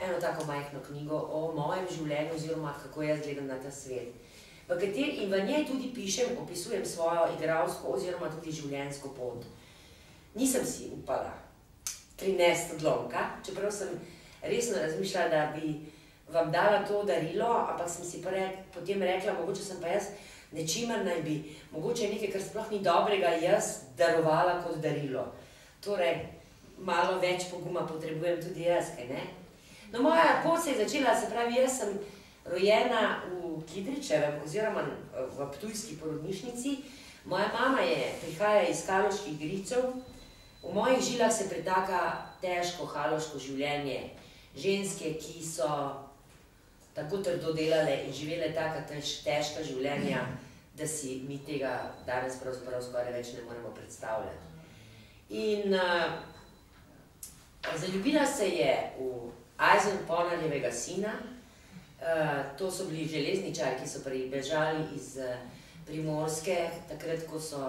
eno tako majhno knjigo o mojem življenju oziroma kako jaz gledam na ta svet. V kateri in v njej tudi pišem, opisujem svojo igralsko oziroma tudi življenjsko pot. Nisem si upala prinesti odlomka, čeprav sem resno razmišljala, da bi vam dala to darilo, ampak sem si pa rek, potem rekla, mogoče sem pa jaz nečimer naj bi, mogoče nekaj, kar sploh ni dobrega, jaz darovala kot darilo. Torej, malo več poguma potrebujem tudi jaz, kaj ne? No, moja pot se je začela, se pravi, jaz sem rojena v Kidričevem oziroma v Ptujski porodnišnici. Moja mama je prihaja iz Kaloških gricev. V mojih žilah se pretaka težko haloško življenje. Ženske, ki so tako trdo delale in živele taka tež, težka življenja, da si mi tega danes pravzaprav skoraj več ne moremo predstavljati. In uh, zaljubila se je v Eisenponarjevega sina, uh, to so bili železničari, ki so pribežali iz uh, Primorske, takrat, ko so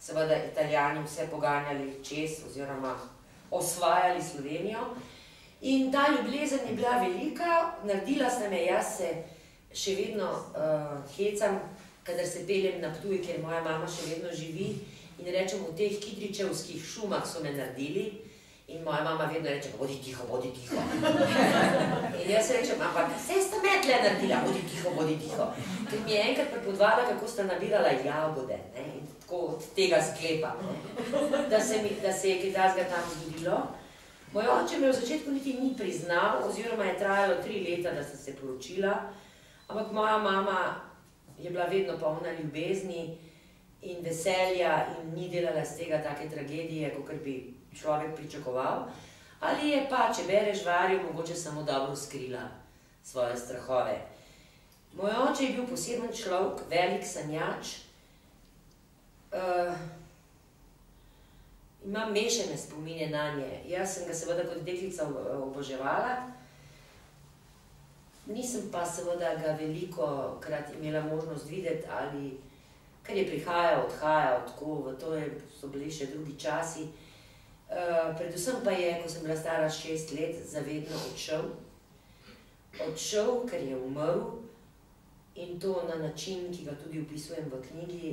seveda italijani vse poganjali čez oziroma osvajali Slovenijo. In ta ljubezen je bila velika, naredila sem je, jaz se še vedno uh, hecam, kadar se peljem na Ptuj, ker moja mama še vedno živi in rečem, v teh kidričevskih šumah so me naredili, In moja mama vedno reče, bodi tiho, bodi tiho. In jaz rečem, ampak vse sta metle naredila, bodi tiho, bodi tiho. Ker mi je enkrat prepodvala, kako sta nabirala jagode. Ne? In tako od tega sklepa, da se, mi, da se je kaj tazga tam zgodilo. Moj oče me v začetku niti ni priznal, oziroma je trajalo tri leta, da sta se poročila. Ampak moja mama je bila vedno polna ljubezni in veselja in ni delala z tega take tragedije, kot bi človek pričakoval, ali je pa, če bereš varjo, mogoče samo dobro skrila svoje strahove. Moj oče je bil poseben človek, velik sanjač. Uh, imam mešane spomine na nje. Jaz sem ga seveda kot deklica oboževala, nisem pa seveda ga veliko krat imela možnost videti ali ker je prihajal, odhajal, tako, v to je, so bili še drugi časi. Uh, predvsem pa je, ko sem bila stara šest let, zavedno odšel. Odšel, ker je umrl in to na način, ki ga tudi opisujem v knjigi,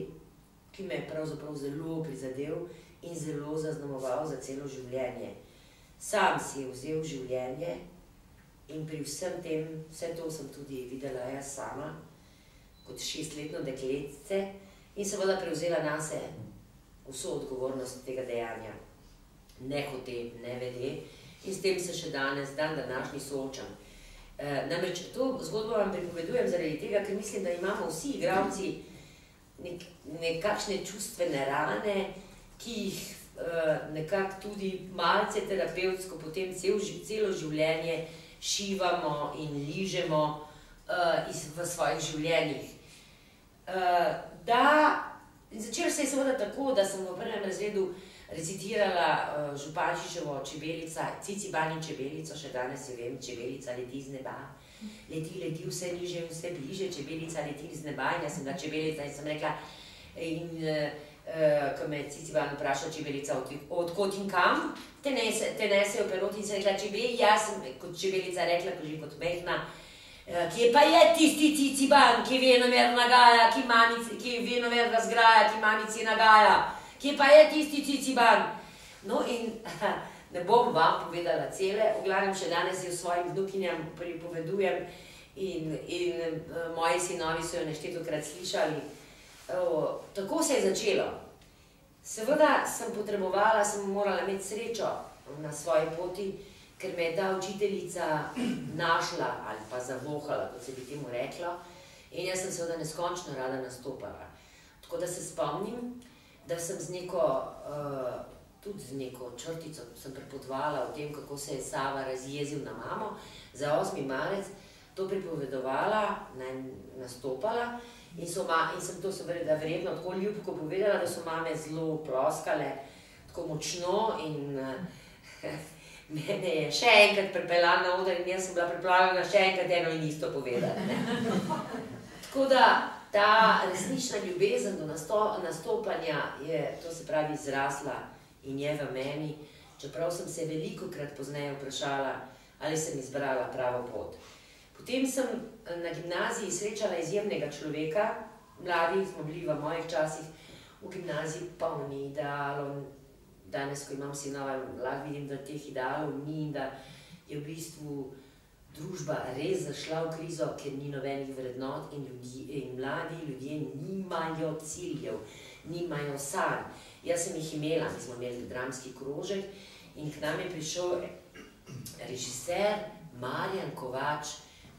ki me je pravzaprav zelo prizadel in zelo zaznamoval za celo življenje. Sam si je vzel življenje in pri vsem tem, vse to sem tudi videla jaz sama, kot šestletno dekletce in seveda prevzela na se vso odgovornost tega dejanja ne hote, ne vede. In s tem se še danes, dan današnji soočam. E, namreč to zgodbo vam pripovedujem zaradi tega, ker mislim, da imamo vsi igravci nek, nekakšne čustvene rane, ki jih e, nekako tudi malce terapevtsko potem cel, celo življenje šivamo in ližemo e, iz, v svojih življenjih. Da, začelo se je seveda tako, da sem v prvem razredu recitirala uh, Župančičevo čebelica, Cici Bani čebelico, še danes je vem, čebelica leti z neba. Leti, leti vse niže in vse bliže, čebelica leti z neba in jaz sem bila čebelica in sem rekla, in uh, uh, ko me Cici Bani vpraša čebelica, od, odkot in kam, te nese, te nese v perot in sem rekla čebeli, jaz sem kot čebelica rekla, ko že kot mehna, Kje pa je tisti ciciban, ki venomer nagaja, ki, manici, ki venomer razgraja, ki mamici nagaja? kje pa je tisti ciciban. No, in ne bom vam povedala cele, v glavnem še danes jo svojim vnukinjam pripovedujem in, in uh, moji sinovi so jo neštetokrat slišali. Uh, tako se je začelo. Seveda sem potrebovala, sem morala imeti srečo na svoji poti, ker me je ta učiteljica našla ali pa zavohala, kot se bi temu reklo, in jaz sem seveda neskončno rada nastopala. Tako da se spomnim, da sem z neko, uh, tudi z neko črtico, sem prepotovala o tem, kako se je Sava razjezil na mamo, za 8. marec to pripovedovala, naj nastopala In, so ma, in sem to seveda verjetno tako ljubko povedala, da so mame zelo ploskale, tako močno in mene je še enkrat pripeljala na oder in jaz sem bila pripravljena še enkrat eno in isto povedati. Ne. Tako da ta resnična ljubezen do nasto, nastopanja je, to se pravi, izrasla in je v meni, čeprav sem se veliko krat pozneje vprašala, ali sem izbrala pravo pot. Potem sem eh, na gimnaziji srečala izjemnega človeka, mladi smo bili v mojih časih, v gimnaziji polni idealov. Danes, ko imam sinova, lahko vidim, da teh idealov ni in da je v bistvu družba res zašla v krizo, ker ni nobenih vrednot in, ljudi, in mladi ljudje nimajo ciljev, nimajo sanj. Jaz sem jih imela, mi smo imeli dramski krožek in k nam je prišel režiser Marjan Kovač,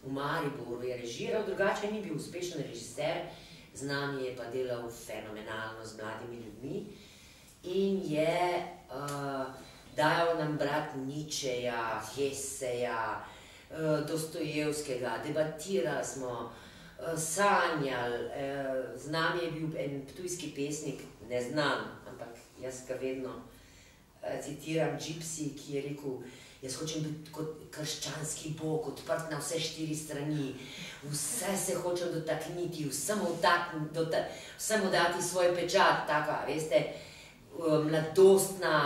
v Mariboru je režiral, drugače ni bil uspešen režiser, z nami je pa delal fenomenalno z mladimi ljudmi in je uh, dajal nam brat Ničeja, Heseja, uh, Dostojevskega, debatirali smo, uh, sanjali, uh, z nami je bil en tujski pesnik, ne znam, ampak jaz ga vedno uh, citiram, Gypsy, ki je rekel, Jaz hočem biti kot krščanski bog, odprt na vse štiri strani, vse se hočem dotakniti, vsemu, dota, vsemu dati svoj pečat, tako, veste, um, mladostna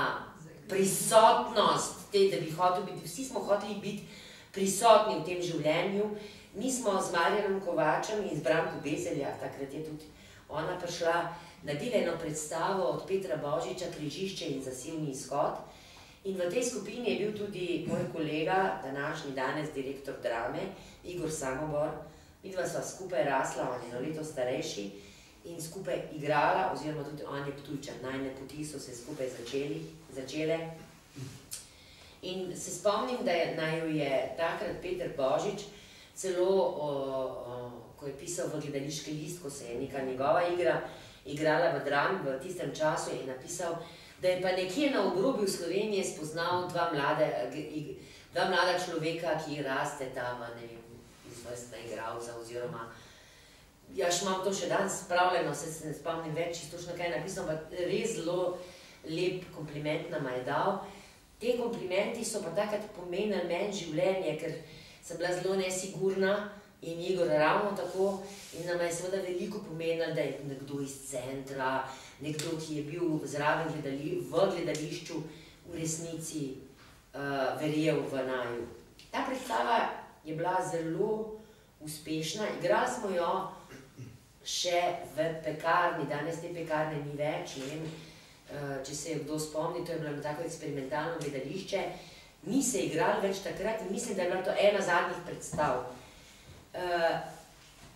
prisotnost, te, da bi hotel biti, vsi smo hoteli biti prisotni v tem življenju. Mi smo z Marjanom Kovačem in z Branko Bezelja, takrat je tudi ona prišla, naredili eno predstavo od Petra Božiča, križišče in zasilni izhod. In v tej skupini je bil tudi moj kolega, današnji danes direktor drame, Igor Samobor. Mi dva sva skupaj rasla, on je eno leto starejši in skupaj igrala, oziroma tudi on je ptujčan, najne poti so se skupaj začeli, začele. In se spomnim, da je naj je takrat Peter Božič celo, o, o, ko je pisal v gledališki list, ko se je neka njegova igra igrala v drami v tistem času, je napisal, da je pa nekje na obrobju Slovenije spoznal dva, mlade, dva mlada človeka, ki raste tam, ne vem, izvrstna igralca oziroma Jaz imam to še danes spravljeno, se, se ne spomnim več, še kaj napisal, ampak res zelo lep kompliment nam je dal. Te komplimenti so pa takrat pomenili meni življenje, ker sem bila zelo nesigurna in Igor ravno tako in nam je seveda veliko pomenilo, da je nekdo iz centra, nekdo, ki je bil zraven gledali, v gledališču, v resnici uh, verjel v naju. Ta predstava je bila zelo uspešna, igrali smo jo še v pekarni, danes te pekarne ni več. Vem, uh, če se je kdo spomni, to je bilo tako eksperimentalno gledališče. Ni se igrali več takrat in mislim, da je bila to ena zadnjih predstav. Uh,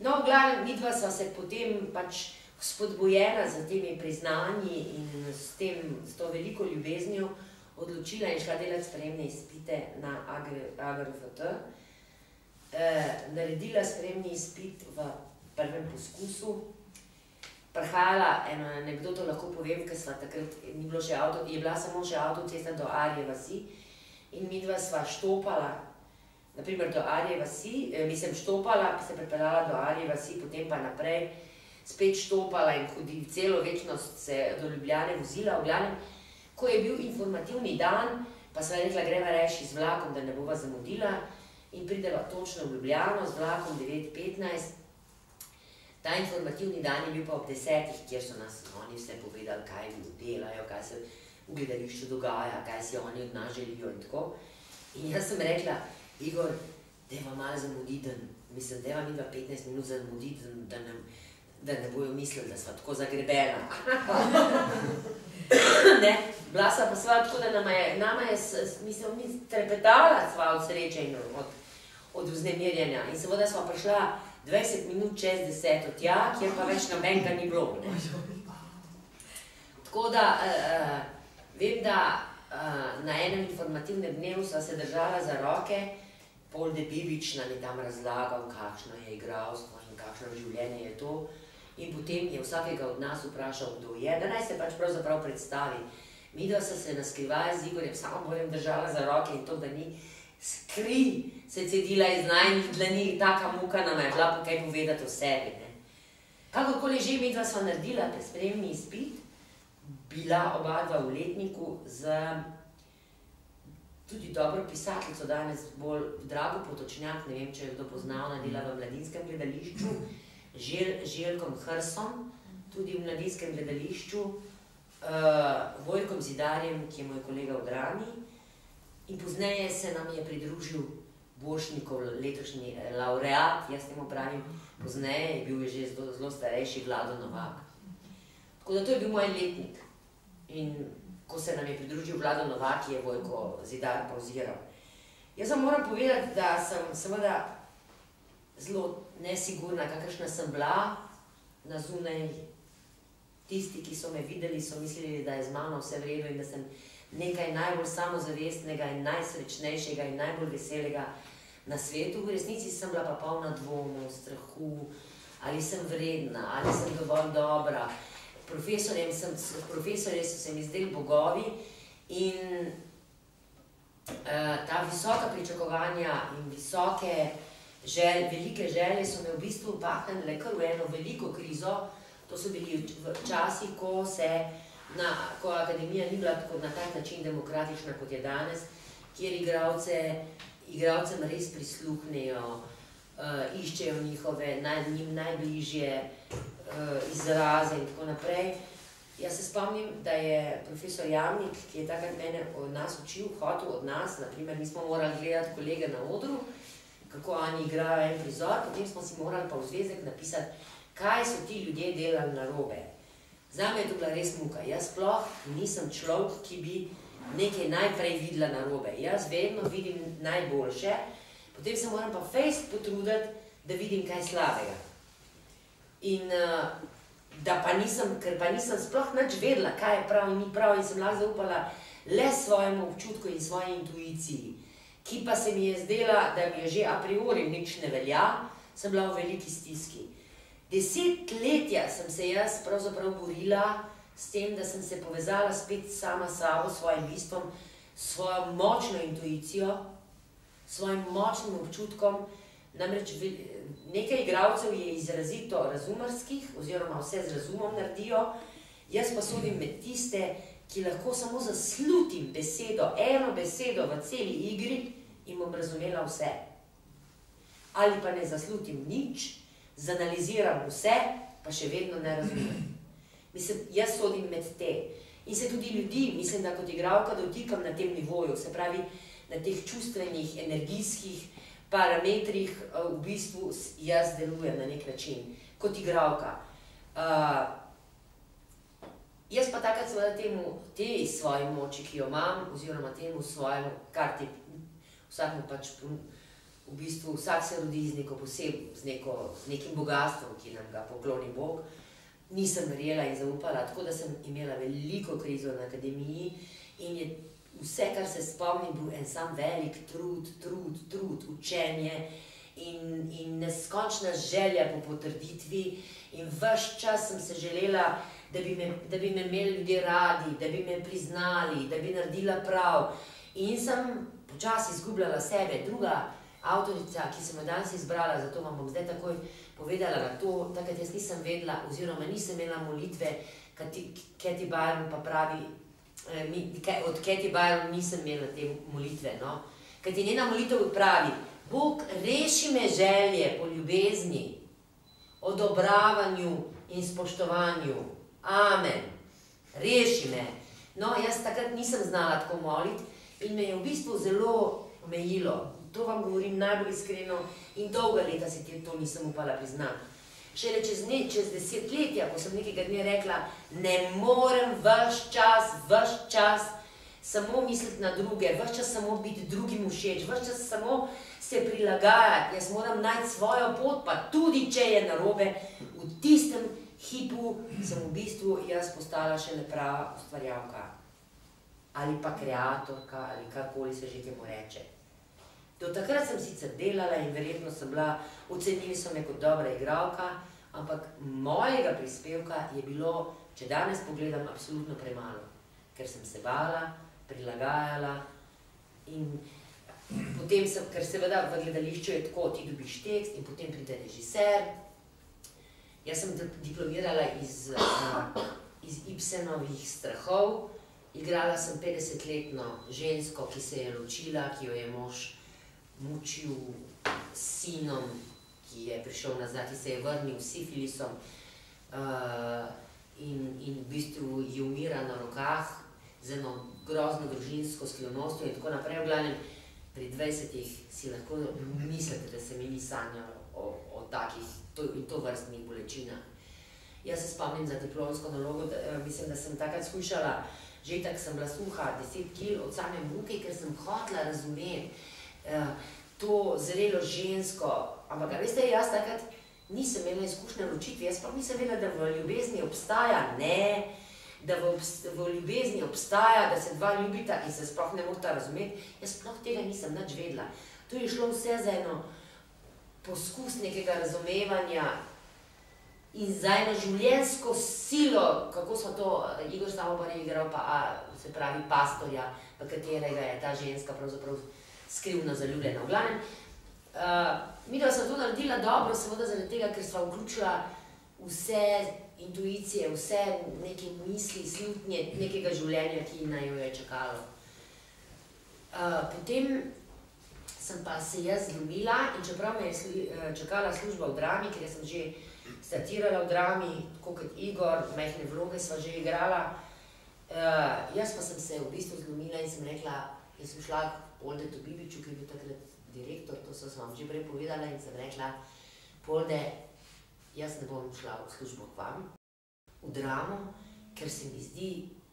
no, v glavnem, mi dva sva se potem pač spodbujena z temi priznanji in s, tem, s to veliko ljubeznijo, odločila in šla delati spremne izpite na AGRFT. E, naredila spremni izpit v prvem poskusu. Prihajala eno anekdoto, lahko povem, ker sva takrat, ni bilo še avto, je bila samo še avtocesta do Arje vasi in mi dva sva štopala, naprimer do Arje vasi, e, mislim štopala, se pripeljala do Arje vasi, potem pa naprej, spet štopala in hodila celo večnost, se do Ljubljane vozila. V glavnem, ko je bil informativni dan, pa sem rekla, greva reči z vlakom, da ne bova zamudila in prideva točno v Ljubljano z vlakom 9.15. Ta informativni dan je bil pa ob desetih, kjer so nas oni vse povedali, kaj delajo, kaj se v gledališču dogaja, kaj si oni od nas želijo in tako. In jaz sem rekla, Igor, da vam malo zamuditi, mislim, da vam ima 15 minut zamuditi, da nam da ne bojo mislili, da smo tako zagrebena. ne, bila sem pa sva tako, da nama je, nama je, mislim, mi trepetala sva od sreče in od, od vznemirjenja. In seveda sva prišla 20 minut čez deseto tja, kjer pa več nobenega ni bilo. Ne. Tako da, uh, vem, da uh, na enem informativnem dnevu sva se držala za roke, Pol Debivič nam je tam razlagal, kakšno je igralstvo in kakšno življenje je to. In potem je vsakega od nas vprašal, kdo je, da naj se pač pravzaprav predstavi. Mi, da so se naskrivaj z Igorjem, samo moram držala za roke in to, da ni skri se cedila iz najnih dlani, taka muka nam je bila, kaj povedati o sebi. Kakorkoli že mi dva sva naredila, spremni izpit, bila oba dva v letniku z tudi dobro pisateljico, danes bolj Drago Potočnjak, ne vem, če je kdo poznal, ona dela v mladinskem gledališču, Žel, Željkom Hrsom, tudi v mladinskem gledališču, uh, Vojkom Zidarjem, ki je moj kolega v Drani. In pozneje se nam je pridružil Bošnikov letošnji eh, laureat, jaz temu pravim, pozneje je bil že zelo, zelo starejši Vlado Novak. Tako da to je bil moj letnik. In ko se nam je pridružil Vlado Novak, je Vojko Zidar pauziral. Jaz vam moram povedati, da sem seveda zelo nesigurna, kakršna sem bila na zunaj. Tisti, ki so me videli, so mislili, da je z mano vse vredno in da sem nekaj najbolj samozavestnega in najsrečnejšega in najbolj veselega na svetu. V resnici sem bila pa polna dvomov, strahu, ali sem vredna, ali sem dovolj dobra. Profesorjem sem, profesorje so se mi zdeli bogovi in uh, ta visoka pričakovanja in visoke želje, velike želje so me v bistvu pahnile kar v eno veliko krizo. To so bili časi, ko se na, ko akademija ni bila tako na tak način demokratična, kot je danes, kjer igravce, igravcem res prisluhnejo, uh, iščejo njihove naj, njim najbližje izraze in tako naprej. Jaz se spomnim, da je profesor Jamnik, ki je takrat mene od nas učil, hotel od nas, naprimer, mi smo morali gledati kolege na odru, kako oni igrajo en prizor, potem smo si morali pa v zvezek napisati, kaj so ti ljudje delali na robe. Za me je to bila res muka. Jaz sploh nisem človek, ki bi nekaj najprej videla na robe. Jaz vedno vidim najboljše, potem se moram pa fejst potruditi, da vidim kaj slabega. In uh, da pa nisem, ker pa nisem sploh nič vedela, kaj je prav in ni prav, in sem lahko zaupala le svojemu občutku in svoji intuiciji, ki pa se mi je zdela, da mi je že a priori nič ne velja, sem bila v veliki stiski. Desetletja sem se jaz pravzaprav borila s tem, da sem se povezala spet sama s sabo, s svojim bistvom, s svojo močno intuicijo, s svojim močnim občutkom. Namreč nekaj igralcev je izrazito razumarskih, oziroma vse z razumom naredijo, jaz pa sodim med tiste, ki lahko samo zaslutim besedo, eno besedo v celi igri in bom razumela vse. Ali pa ne zaslutim nič zanaliziram vse, pa še vedno ne razumem. Mislim, jaz sodim med te. In se tudi ljudi, mislim, da kot igralka dotikam na tem nivoju, se pravi na teh čustvenih, energijskih parametrih, eh, v bistvu jaz delujem na nek način, kot igralka. Uh, jaz pa takrat seveda temu, tej svoji moči, ki jo imam, oziroma temu svojemu, kar ti vsakmu pač v bistvu vsak se rodi z neko posebno, z, neko, z nekim bogatstvom, ki nam ga pokloni Bog. Nisem verjela in zaupala, tako da sem imela veliko krizo na akademiji in je vse, kar se spomnim, bil en sam velik trud, trud, trud, učenje in, in neskončna želja po potrditvi. In vse čas sem se želela, da bi, me, da bi me imeli ljudje radi, da bi me priznali, da bi naredila prav. In sem počasi izgubljala sebe, druga avtorica, ki sem jo danes izbrala, zato vam bom zdaj takoj povedala na to. Takrat jaz nisem vedela, oziroma nisem imela molitve, Kati Byron pa pravi, od Kati Byron nisem imela te molitve. No? Kaj ti njena molitev pravi, Bog reši me želje po ljubezni, odobravanju in spoštovanju. Amen. Reši me. No, jaz takrat nisem znala tako moliti in me je v bistvu zelo omejilo, To vam govorim najbolj iskreno in dolga leta si ti to nisem upala priznati. Šele čez, ne, čez desetletja, ko sem nekega dne rekla, ne morem vaš čas, vaš čas samo misliti na druge, vaš čas samo biti drugim všeč, vaš čas samo se prilagajati, jaz moram najti svojo pot, pa tudi če je narobe, v tistem hipu sem v bistvu jaz postala še ne prava ustvarjavka ali pa kreatorka ali karkoli se že temu reče. Do takrat sem sicer delala in verjetno sem bila, ocenili so me kot dobra igralka, ampak mojega prispevka je bilo, če danes pogledam, absolutno premalo, ker sem se bala, prilagajala in potem sem, ker seveda v gledališču je tako, ti dobiš tekst in potem pride režiser. Jaz sem diplomirala iz, uh, iz Ibsenovih strahov, igrala sem 50-letno žensko, ki se je ločila, ki jo je mož mučil sinom, ki je prišel nazaj, ki se je vrnil s sifilisom uh, in, in v bistvu je umira na rokah z eno grozno družinsko skrivnostjo in tako naprej. V glavnem, pri 20-ih si lahko mislite, da se mi ni sanjalo o, o takih to, in to vrstnih bolečinah. Jaz se spomnim za diplomsko nalogo, da, uh, mislim, da sem takrat skušala, že tako sem bila suha, 10 kg od same muke, ker sem hotela razumeti to zrelo žensko. Ampak, veste, jaz takrat nisem imela izkušnje ločitve, jaz pa nisem vedela, da v ljubezni obstaja ne da v, v ljubezni obstaja, da se dva ljubita in se sploh ne morata razumeti. Jaz sploh tega nisem nič vedela. To je šlo vse za eno poskus nekega razumevanja in za eno življenjsko silo, kako so to Igor Samobor je igral, pa a, se pravi pastorja, v katerega je ta ženska pravzaprav skrivno zaljubljena. V glavnem, uh, mi da sem to naredila dobro, seveda zaradi tega, ker sva vključila vse intuicije, vse neke misli, slutnje nekega življenja, ki naj jo je čakalo. Uh, potem sem pa se jaz zlomila in čeprav me je sli, uh, čakala služba v drami, ker sem že startirala v drami, tako kot Igor, mehne vloge sva že igrala, uh, jaz pa sem se v bistvu zlomila in sem rekla, jaz sem šla k Oldetu Bibiču, ki je bil takrat direktor, to sem vam že prej povedala in sem rekla, Polde, jaz ne bom šla v službo k vam, v dramo, ker se mi zdi,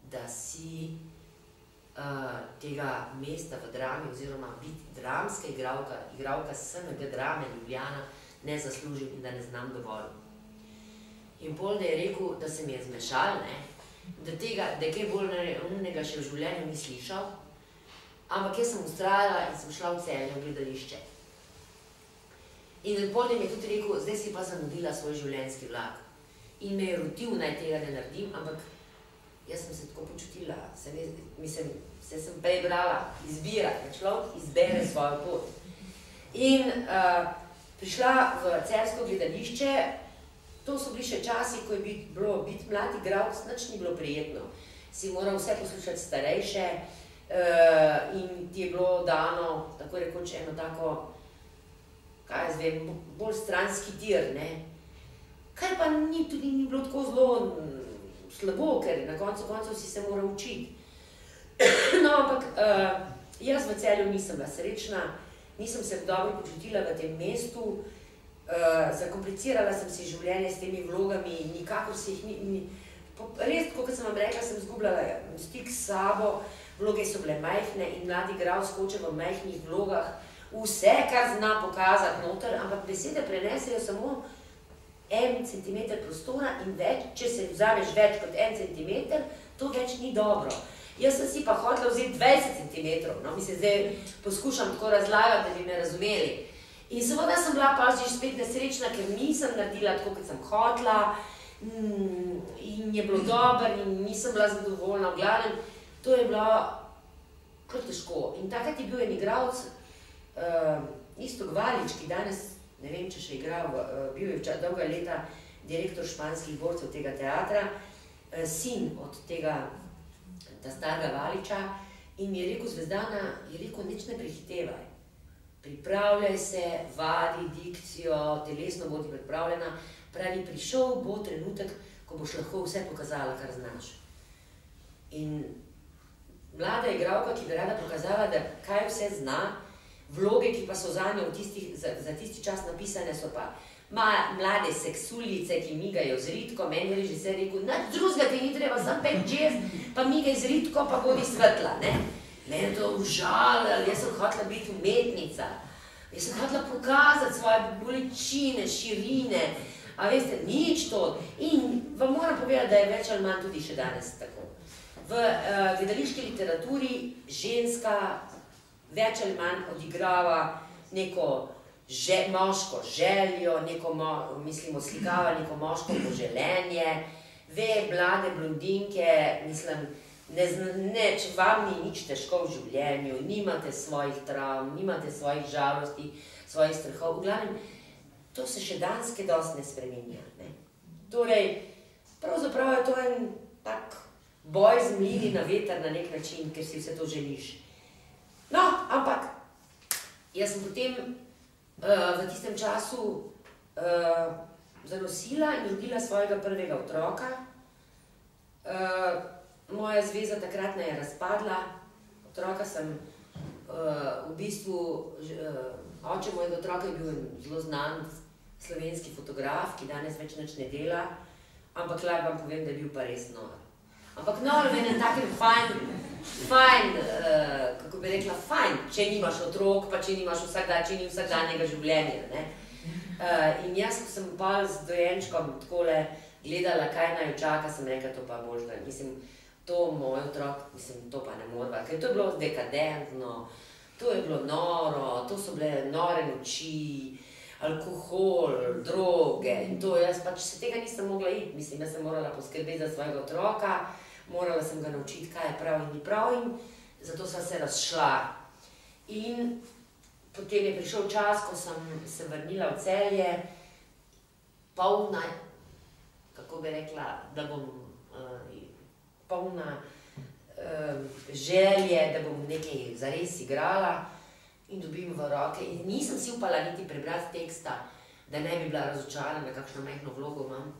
da si uh, tega mesta v drami, oziroma biti dramska igralka, igralka SNG drame Ljubljana, ne zaslužim in da ne znam dovolj. In pol da je rekel, da se mi je zmešal, ne? da tega, da kaj bolj neumnega še v življenju ni slišal, ampak jaz sem ustrajala in sem šla v celje v gledališče. In potem je tudi rekel, zdaj si pa zamudila svoj življenjski vlak. In me je rotil, naj tega ne naredim, ampak jaz sem se tako počutila. Se ne, mislim, se sem prej brala, izbira, da človek izbere svojo pot. In uh, prišla v celsko gledališče, to so bili še časi, ko je bit, bilo biti mladi gravc, nič ni bilo prijetno. Si moral vse poslušati starejše uh, in ti je bilo dano, tako rekoč, eno tako kaj vem, bolj stranski tir. Ne? Kar pa ni, tudi ni bilo tako zelo slabo, ker na koncu koncev si se moral učiti. no, ampak uh, jaz v celju nisem bila srečna, nisem se dobro počutila v tem mestu, uh, zakomplicirala sem si življenje s temi vlogami, nikakor se jih ni. ni Res, kot sem vam rekla, sem izgubljala stik s sabo, vloge so bile majhne in mladi grav skoče v majhnih vlogah vse, kar zna pokazati noter, ampak besede prenesejo samo en centimeter prostora in več, če se vzameš več kot en centimeter, to več ni dobro. Jaz sem si pa hotela vzeti 20 centimetrov, no, mi se zdaj poskušam tako razlagati, da bi me razumeli. In seveda sem bila pa že spet nesrečna, ker nisem naredila tako, kot sem hotela, mm, in je bilo dobro, in nisem bila zadovoljna, v glavnem, to je bilo kar težko. In takrat je bil en igralec, uh, isto Gvalič, ki danes, ne vem, če še igra, uh, bil je včasih dolga leta direktor španskih borcev tega teatra, uh, sin od tega, ta starega Valiča, in mi je rekel, zvezdana, je rekel, nič ne prehitevaj. Pripravljaj se, vadi dikcijo, telesno bodi pripravljena, pravi, prišel bo trenutek, ko boš lahko vse pokazala, kar znaš. In mlada igralka, ki bi rada pokazala, da kaj vse zna, vloge, ki pa so za njo za, za tisti čas napisane, so pa ma, mlade seksulice, ki migajo z ritko. Meni je režiser rekel, da drugega ti ni treba, sem pet jazz, pa migaj z ritko, pa bodi svetla. Ne? Mene je to užalilo, jaz sem hotela biti umetnica. Jaz sem hotela pokazati svoje bolečine, širine, a veste, nič to. In vam moram povedati, da je več ali manj tudi še danes tako. V uh, gledališki literaturi ženska več ali manj odigrava neko že, moško željo, neko mo, mislimo, slikava neko moško poželenje, ve, mlade blondinke, mislim, ne, ne, če vam ni nič težko v življenju, nimate svojih travm, nimate svojih žalosti, svojih strahov, v glavnem, to se še danske dosti ne spremenja. Ne? Torej, pravzaprav je to en tak boj z mlini na veter na nek način, ker si vse to želiš. No, ampak jaz sem potem uh, v tistem času uh, zanosila in rodila svojega prvega otroka. Uh, moja zveza takrat ne je razpadla, otroka sem uh, v bistvu, uh, oče mojega otroka je bil zelo znan slovenski fotograf, ki danes več nič ne dela, ampak lahko vam povem, da je bil pa res nor. Ampak nor v enem takem fajn, fajn uh, kako bi rekla, fajn, če nimaš otrok, pa če nimaš vsak dan, če ni vsakdanjega življenja. Ne? Uh, in jaz sem pa z dojenčkom takole gledala, kaj naj čaka, sem rekla, to pa možno. Mislim, to moj otrok, mislim, to pa ne morva, ker to je bilo dekadentno, to je bilo noro, to so bile nore noči, alkohol, droge in to. Jaz pač se tega nisem mogla iti, mislim, da sem morala poskrbeti za svojega otroka, morala sem ga naučiti, kaj je prav in ni prav in zato sem se razšla. In potem je prišel čas, ko sem se vrnila v celje, polna, kako bi rekla, da bom uh, polna uh, želje, da bom nekaj zares igrala in dobim v roke. In nisem si upala niti prebrati teksta, da ne bi bila razočarana, kakšno majhno vlogo imam.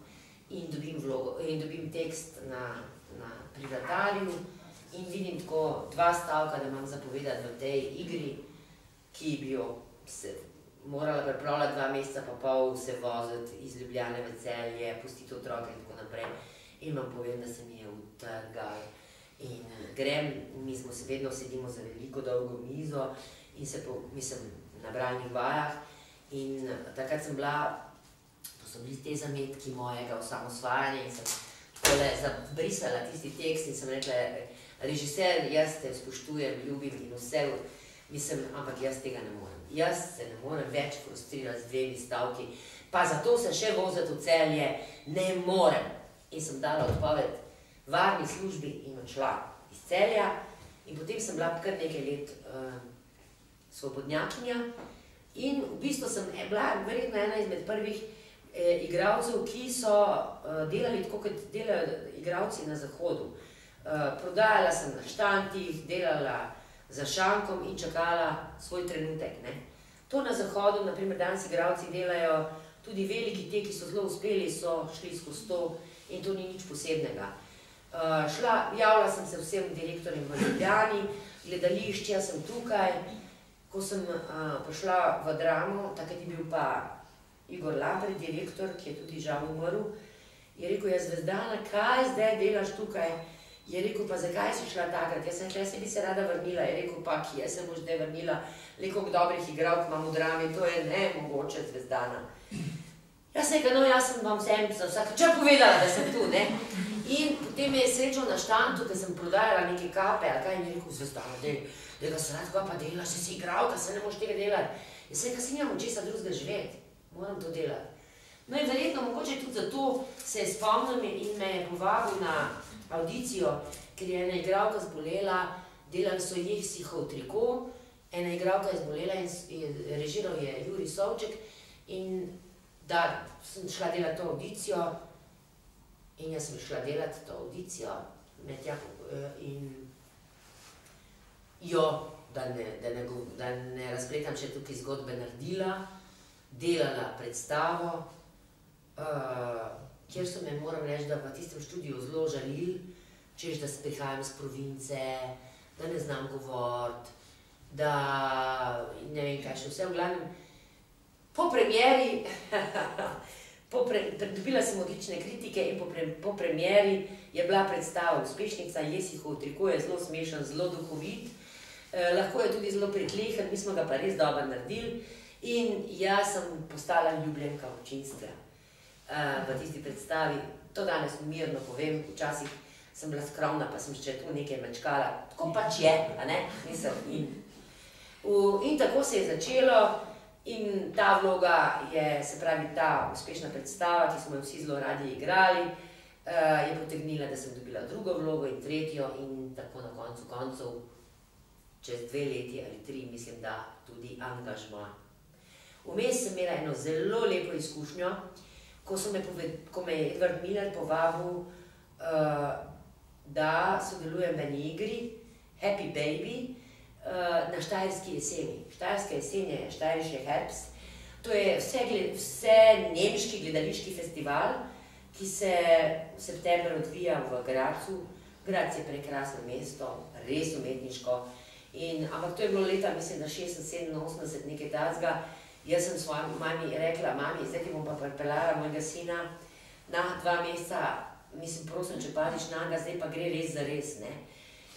In dobim, vlogo, in dobim tekst na, na privatarju in vidim tako dva stavka, da imam zapovedati v tej igri, ki bi jo se morala pripravljati dva meseca, pa pol se voziti iz Ljubljane v celje, pustiti otroke in tako naprej. In vam povem, da se mi je utrgal. In grem, mi smo se vedno sedimo za veliko dolgo mizo, in se po, mislim, na bralnih vajah. In takrat sem bila, to so bili te zametki mojega osamosvajanja in sem takole zabrisala tisti tekst in sem rekla, režiser, jaz te spoštujem, ljubim in vse, mislim, ampak jaz tega ne morem. Jaz se ne morem več frustrirati z dvemi stavki, pa zato se še voziti v celje ne morem. In sem dala odpoved varni službi in odšla iz celja in potem sem bila kar nekaj let uh, svobodnjakinja. In v bistvu sem bila verjetno ena izmed prvih eh, igralcev, ki so eh, delali tako, kot delajo igralci na zahodu. Eh, prodajala sem na štantih, delala za šankom in čakala svoj trenutek. Ne. To na zahodu, naprimer danes igralci delajo, tudi veliki te, ki so zelo uspeli, so šli skozi to in to ni nič posebnega. Uh, šla, javila sem se vsem direktorjem v Ljubljani, gledališče sem tukaj, ko sem uh, prišla v dramo, takrat je bil pa Igor Lapri, direktor, ki je tudi žal umrl, je rekel, jaz zvezdana, kaj zdaj delaš tukaj? Je rekel, pa zakaj si šla takrat? Jaz sem rekla, jaz bi se rada vrnila. Je rekel, pa ki jaz se boš zdaj vrnila, lekoliko dobrih igralk imam v drami, to je ne mogoče zvezdana. Jaz sem rekla, no jaz sem vam vsem za vsak čas povedala, da sem tu, ne? In potem me je srečal na štantu, ker sem prodajala neke kape, ali kaj, je rekel, zvezdana, dej, da ga se lahko pa delaš, si si igralka, se ne moš tega delati. Jaz sem rekel, se nimam česa drugega živeti, moram to delati. No in verjetno, mogoče tudi zato se je spomnil in me je povabil na audicijo, ker je ena igralka zbolela, delali so jih sihov triko, ena igralka je zbolela in je, režiral je Juri Sovček in da sem šla delati to audicijo in jaz sem šla delati to audicijo med jako in jo, da ne, da, ne, da ne razpletam še tukaj zgodbe, naredila, delala predstavo, uh, kjer so me, moram reči, da v tistem študiju zelo žalili, češ da prihajam iz province, da ne znam govoriti, da ne vem kaj še vse, v glavnem, po premjeri, po pre, dobila sem odlične kritike in po, pre, po premjeri je bila predstava uspešnica, Jesihov triko je zelo smešen, zelo duhovit, Eh, lahko je tudi zelo pritlehen, mi smo ga pa res dobro naredili. In jaz sem postala ljubljenka občinstva uh, v tisti predstavi. To danes mirno povem, včasih sem bila skromna, pa sem še tu nekaj mečkala. Tako pač je, a ne? Mislim, in, v, in tako se je začelo. In ta vloga je, se pravi, ta uspešna predstava, ki smo jo vsi zelo radi igrali, uh, je potegnila, da sem dobila drugo vlogo in tretjo in tako na koncu koncev čez dve leti ali tri, mislim, da tudi angažma. Vmes sem imela eno zelo lepo izkušnjo. ko, me poved, ko me je Edward Miller povabil, uh, da sodelujem v eni igri, Happy Baby, uh, na Štajerski jeseni. Štajerska jesen je Štajerski Herbst. To je vse, vse nemški gledališki festival, ki se v septembru odvija v Gracu. Grac je prekrasno mesto, res umetniško. In, ampak to je bilo leta, mislim, da 86, nekaj tazga. Jaz sem svoji mami rekla, mami, zdaj ti bom pa pripeljala mojega sina na dva meseca, mislim, prosim, če padiš na ga, zdaj pa gre res za res. Ne?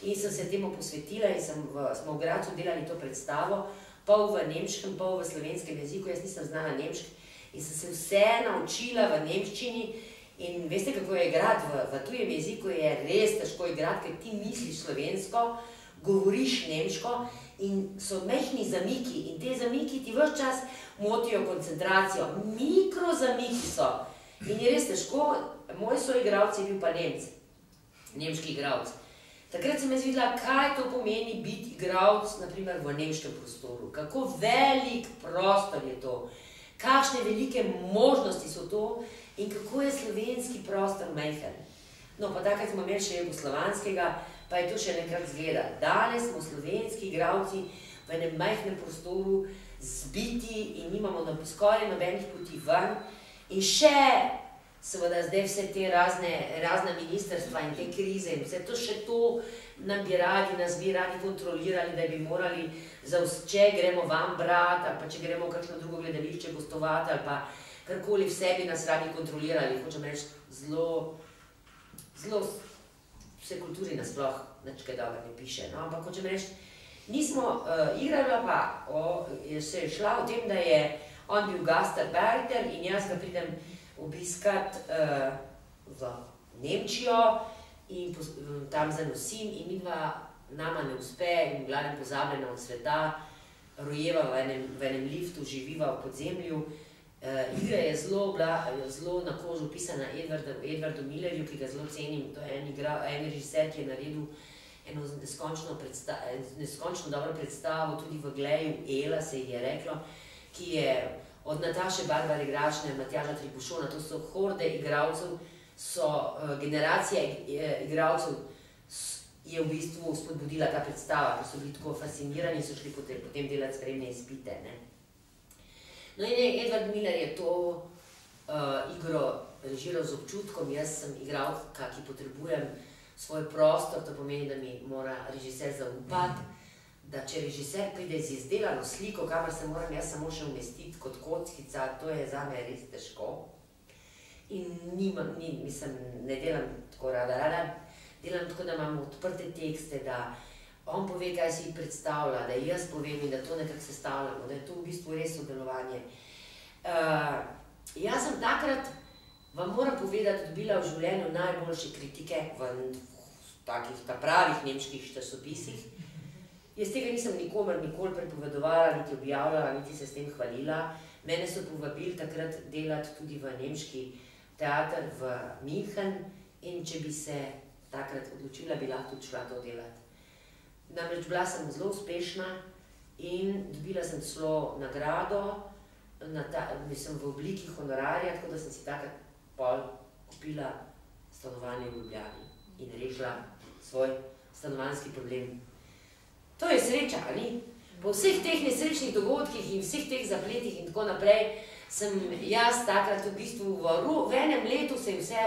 In sem se temu posvetila in v, smo v Gracu delali to predstavo pol v nemškem, pol v slovenskem jeziku, jaz nisem znala nemški in sem se vse naučila v nemščini. In veste, kako je igrati v, v tujem jeziku, je res težko igrati, ker ti misliš slovensko, govoriš nemško in so mehki zamiki in te zamiki ti vse čas motijo koncentracijo. Mikro zamiki so in je res težko. Moj soigralec je bil pa Nemc, nemški igralec. Takrat sem jaz videla, kaj to pomeni biti igralec, naprimer v nemškem prostoru. Kako velik prostor je to, kakšne velike možnosti so to in kako je slovenski prostor majhen. No, pa takrat smo imeli še jugoslovanskega, pa je to še nekaj zgleda. Danes smo slovenski igralci v enem majhnem prostoru, zbiti in nimamo na skoraj nobenih poti ven in še seveda zdaj vse te razne, razne ministrstva in te krize in vse to še to nam bi radi, nas bi radi kontrolirali, da bi morali, za vse, če gremo vam brat, ali pa če gremo v kakšno drugo gledališče gostovati, ali pa karkoli vse bi nas radi kontrolirali, hočem reči, zelo, zelo vse kulturi nasploh nič kaj dobro ne piše, no, ampak hočem reči, nismo uh, igrali pa, o, je se je šla o tem, da je on bil Gaster Berter in jaz ga pridem obiskati uh, v Nemčijo in po, tam zanosim, in mi dva nama ne uspe, in glavno pozabljena od sveta, rojeva v enem, v enem liftu, živiva v podzemlju. Uh, igra je zelo, bila, zelo na kožu pisana Edvardu, Edvardu Millerju, ki ga zelo cenim. To je en, igra, en režiser, ki je naredil eno neskončno, neskončno dobro predstavo, tudi v Gleju, Ela se je reklo, ki je od Nataše Barbare Gračne, Matjaža Tribušona, to so horde igralcev, so uh, generacije uh, igralcev, je v bistvu spodbudila ta predstava, ker so bili tako fascinirani in so šli potem delati spremne izpite. Ne? No in je, Edward Miller je to uh, igro režiral z občutkom, jaz sem igralka, ki potrebujem svoj prostor, to pomeni, da mi mora režiser zaupati. Da če režiser pride z izdelano sliko, kamor se moram jaz samo še umestiti kot kockica, to je za me res težko. In nima, ni, mislim, ne delam tako rada, rada delam tako, da imam odprte tekste, da on pove, kaj si predstavlja, da jaz povem in da to nekako sestavljamo, da je to v bistvu res sodelovanje. Uh, jaz sem takrat, vam moram povedati, dobila v življenju najboljše kritike v takih pravih nemških časopisih. Jaz tega nisem nikomer nikoli prepovedovala, niti objavljala, niti se s tem hvalila. Mene so povabili takrat delati tudi v nemški teater v München in če bi se takrat odločila, bi lahko tudi šla to delati. Namreč bila sem zelo uspešna in dobila sem celo nagrado, na ta, mislim, v obliki honorarja, tako da sem si takrat pol kupila stanovanje v Ljubljani in rešila svoj stanovanski problem. To je sreča, ali? Po vseh teh nesrečnih dogodkih in vseh teh zapletih in tako naprej, sem jaz takrat v bistvu v, v enem letu se je vse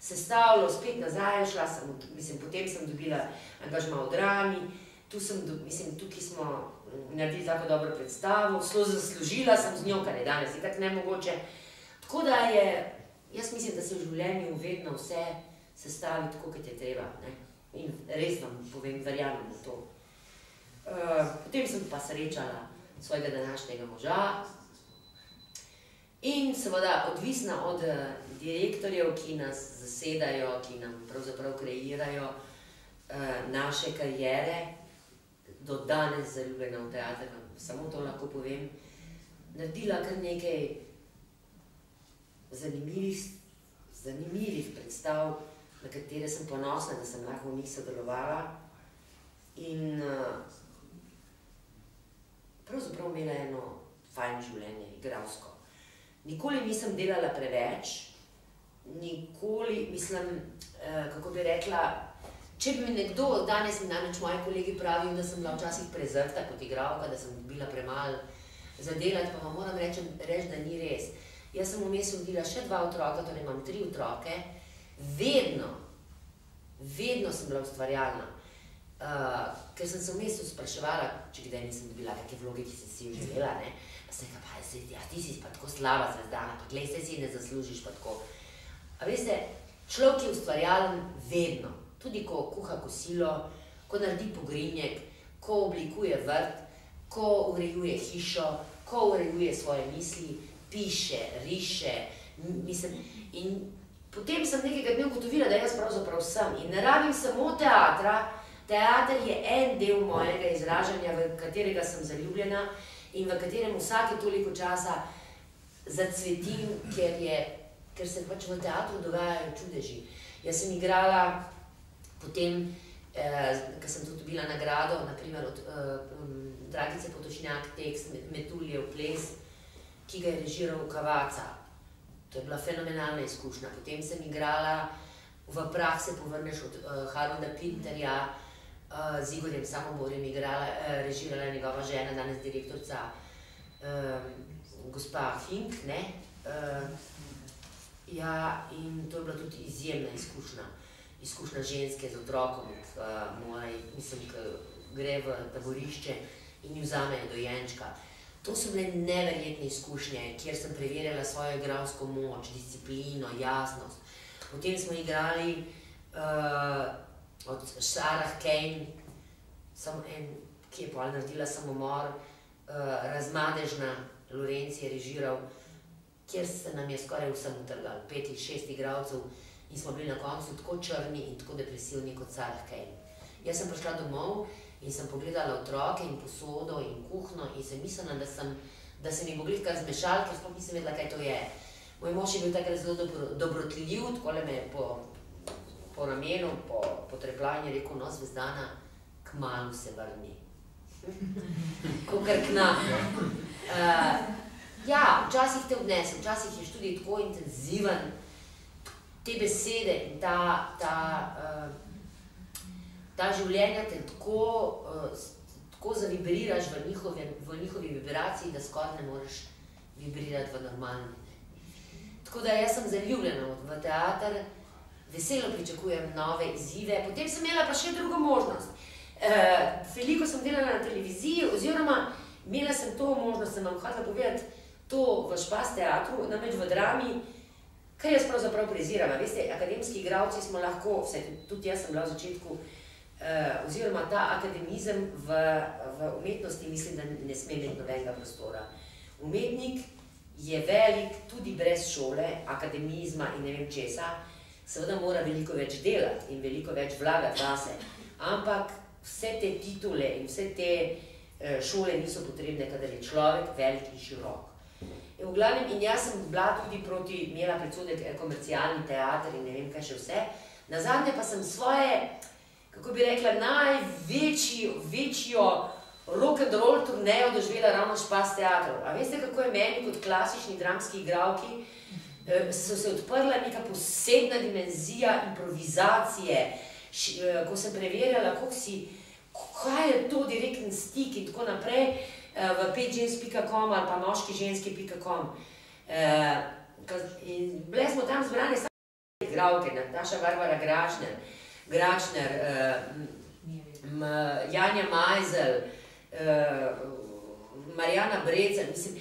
sestavilo, spet nazaj, šla sem, mislim, potem sem dobila angažma v drami, tu sem, mislim, tukaj smo naredili tako dobro predstavo, zelo zaslužila sem z njo, kar je danes, je tako nemogoče. Tako da je, jaz mislim, da se v življenju vedno vse sestavi tako, kot je treba. Ne? In res vam povem, verjamem v to. Eh, potem sem pa srečala svojega današnjega moža. In seveda, odvisna od uh, direktorjev, ki nas zasedajo, ki nam pravzaprav kreirajo uh, naše karijere, do danes zaljubljena v teater, samo to lahko povem, naredila kar nekaj zanimivih, zanimivih predstav, na katere sem ponosna, da sem lahko v njih sodelovala. In uh, pravzaprav imela eno fajn življenje, igralsko. nikoli nisem delala preveč, nikoli, mislim, uh, kako bi rekla. Če bi mi nekdo, danes mi namreč moji kolegi pravijo, da sem bila včasih prezrta kot igralka, da sem bila premalo za delati, pa vam moram reči, reč, da ni res. Jaz sem vmes rodila še dva otroka, torej imam tri otroke, vedno, vedno sem bila ustvarjalna. Uh, ker sem se v mestu spraševala, če kdaj nisem dobila neke vloge, ki sem si jih želela, ne? pa sem rekla, pa se, ja, ti si pa tako slaba zvezdana, pa glej, se si ne zaslužiš pa tako. A veste, človek je ustvarjalen vedno, tudi ko kuha kosilo, ko naredi pogrinjek, ko oblikuje vrt, ko urejuje hišo, ko urejuje svoje misli, piše, riše, mislim, in potem sem nekega dne ugotovila, da jaz pravzaprav sem. In ne rabim samo teatra, Teater je en del mojega izražanja, v katerega sem zaljubljena in v katerem vsake toliko časa zacvetim, ker, je, ker se pač v teatru dogajajo čudeži. Jaz sem igrala potem, eh, ker sem tudi dobila nagrado, naprimer od eh, Dragice Potočnjak, tekst Metuljev ples, ki ga je režiral Kavaca. To je bila fenomenalna izkušnja. Potem sem igrala v prah se povrneš od uh, Harolda Pinterja, uh, z Igorjem Samomorjem igrala, uh, režirala njegova žena, danes direktorica, uh, gospa Fink. Uh, ja, in to je bila tudi izjemna izkušnja, izkušnja ženske z otrokom, uh, mora, mislim, ki gre v taborišče in jo vzamejo dojenčka. To so bile neverjetne izkušnje, kjer sem preverjala svojo igralsko moč, disciplino, jasnost. Potem smo igrali uh, od Sarah Kane, samo en, ki je pol naredila samomor, uh, razmadežna, Lorenz je režiral, kjer se nam je skoraj vsem utrgal, pet in šest igralcev in smo bili na koncu tako črni in tako depresivni kot Sarah Kane. Jaz sem prišla domov in sem pogledala otroke in posodo in kuhno in sem mislila, da sem, da sem jih mogli kar zmešali, ker sploh nisem vedela, kaj to je. Moj mož je bil takrat zelo dobro, dobrotljiv, tako le me je po po ramenu, po, po trepljanju, rekel: No, zvezdana, kmalo se vrni. Kot kar k nam. Uh, ja, včasih te odnesem, včasih je študij tako intenziven, te besede in ta, ta, uh, ta življenja te tako, uh, tako zavibriraš v, njihove, v njihovi vibraciji, da skoraj ne moreš vibrirati v normalni. Tako da jaz sem zaljubljena v teater veselo pričakujem nove izzive. Potem sem imela pa še drugo možnost. Uh, veliko sem delala na televiziji, oziroma imela sem to možnost, da sem vam hotela povedati to v špas teatru, namreč v drami, kar jaz pravzaprav preziram. Veste, akademski igravci smo lahko, vse, tudi jaz sem bila v začetku, uh, oziroma ta akademizem v, v umetnosti, mislim, da ne sme imeti nobenega prostora. Umetnik je velik tudi brez šole, akademizma in ne vem česa seveda mora veliko več delati in veliko več vlagati zase. Ampak vse te titule in vse te uh, šole niso potrebne, kadar je človek velik in širok. In, glavnem, in jaz sem bila tudi proti, imela predsodek eh, komercialni teater in ne vem kaj še vse. Na zadnje pa sem svoje, kako bi rekla, največjo večjo rock and roll turnejo doživela ravno špas teatrov. A veste, kako je meni kot klasični dramski igralki, Eh, so se odprla neka posebna dimenzija improvizacije, eh, ko sem preverjala, kako si, kaj je to direktni stik in tako naprej, v petžens.com ali pa moškiženski.com. In bile smo tam zbrane samo igralke, naša Barbara Gračner, Gračner, Janja Majzel, Marijana Brecelj, mislim,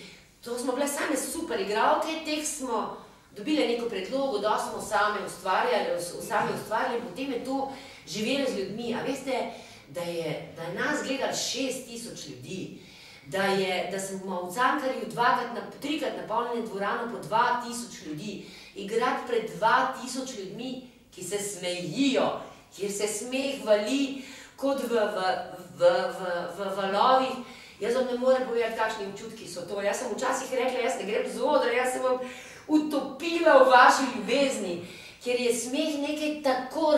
to smo bile same super igralke, teh smo dobile neko predlogo, da smo sami ustvarjali, sami ustvarjali, potem je to živelo z ljudmi. A veste, da je, da je nas gledalo šest tisoč ljudi, da, je, da smo v Cankarju dvakrat, na, trikrat napolnili dvorano po dva tisoč ljudi, igrati pred dva tisoč ljudmi, ki se smejijo, kjer se smeh vali kot v, v, v, v, v valovih. Jaz vam ne morem povedati, kakšni občutki so to. Jaz sem včasih rekla, jaz ne grem z odra, jaz sem vam utopila v vaši ljubezni, ker je smeh nekaj tako,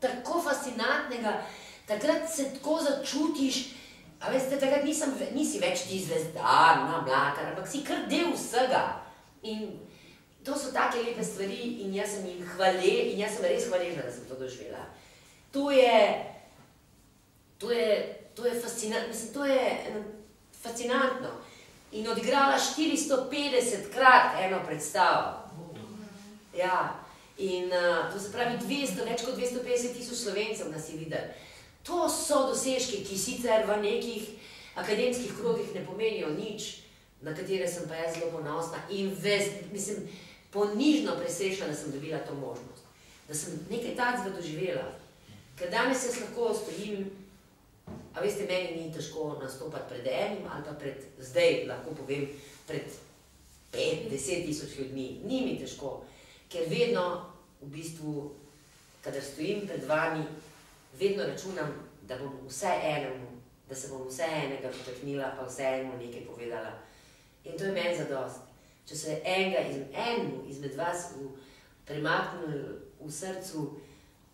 tako fascinantnega, takrat se tako začutiš. A veste, takrat nisem, nisi več ti zvezdar, na mlaka, ampak si kar del vsega. In to so take lepe stvari in jaz sem jim hvaležna in jaz sem res hvaležna, da sem to doživela. To je, to je, to je, fascina, mislim, to je fascinantno. In odigrala 450 krat eno predstavo. Ja. In uh, to se pravi 200, več kot 250 tisoč slovencev nas je videl. To so dosežki, ki sicer v nekih akademskih krogih ne pomenijo nič, na katere sem pa jaz zelo ponosna in ves, mislim, ponižno presrečna, da sem dobila to možnost. Da sem nekaj takega doživela. Ker danes jaz lahko stojim, a veste, meni ni težko nastopati pred enim ali pa pred, zdaj lahko povem, pred pet, deset tisoč ljudmi. Ni mi težko, ker vedno v bistvu, kadar stojim pred vami, vedno računam, da bom vse enemu, da se bom vse enega potaknila, pa vse enemu nekaj povedala. In to je meni zadost. Če se enega iz, enemu izmed vas premaknil v srcu,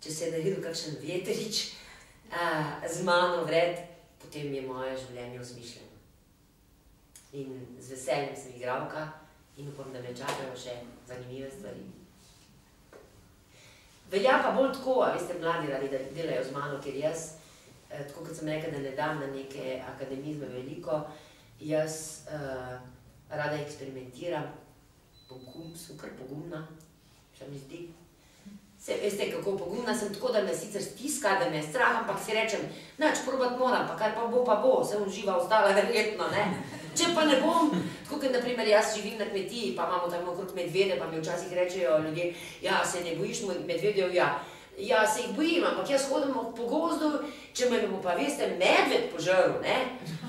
če se je naredil kakšen veterič a, z mano vred, potem je moje življenje usmišljeno. In z veseljem sem igralka in upam, da me čakajo še zanimive stvari. Velja pa bolj tako, a veste, mladi radi delajo z mano, ker jaz, eh, tako kot sem rekel, da ne dam na neke akademizme veliko, jaz uh, rada eksperimentiram, pogum, super pogumna, še mi zdi. Se, veste, kako pogumna sem, tako da me sicer stiska, da me je strah, ampak si rečem, nač, probat moram, pa kar pa bo, pa bo, se bom živa ostala, verjetno, ne. Če pa ne bom, tako kot naprimer jaz živim na kmetiji, pa imamo tam okrog medvede, pa mi včasih rečejo ljudje, ja, se ne bojiš medvedev, ja. Ja, se jih bojim, ampak jaz hodim po gozdu, če me bo pa, veste, medved požrl, ne,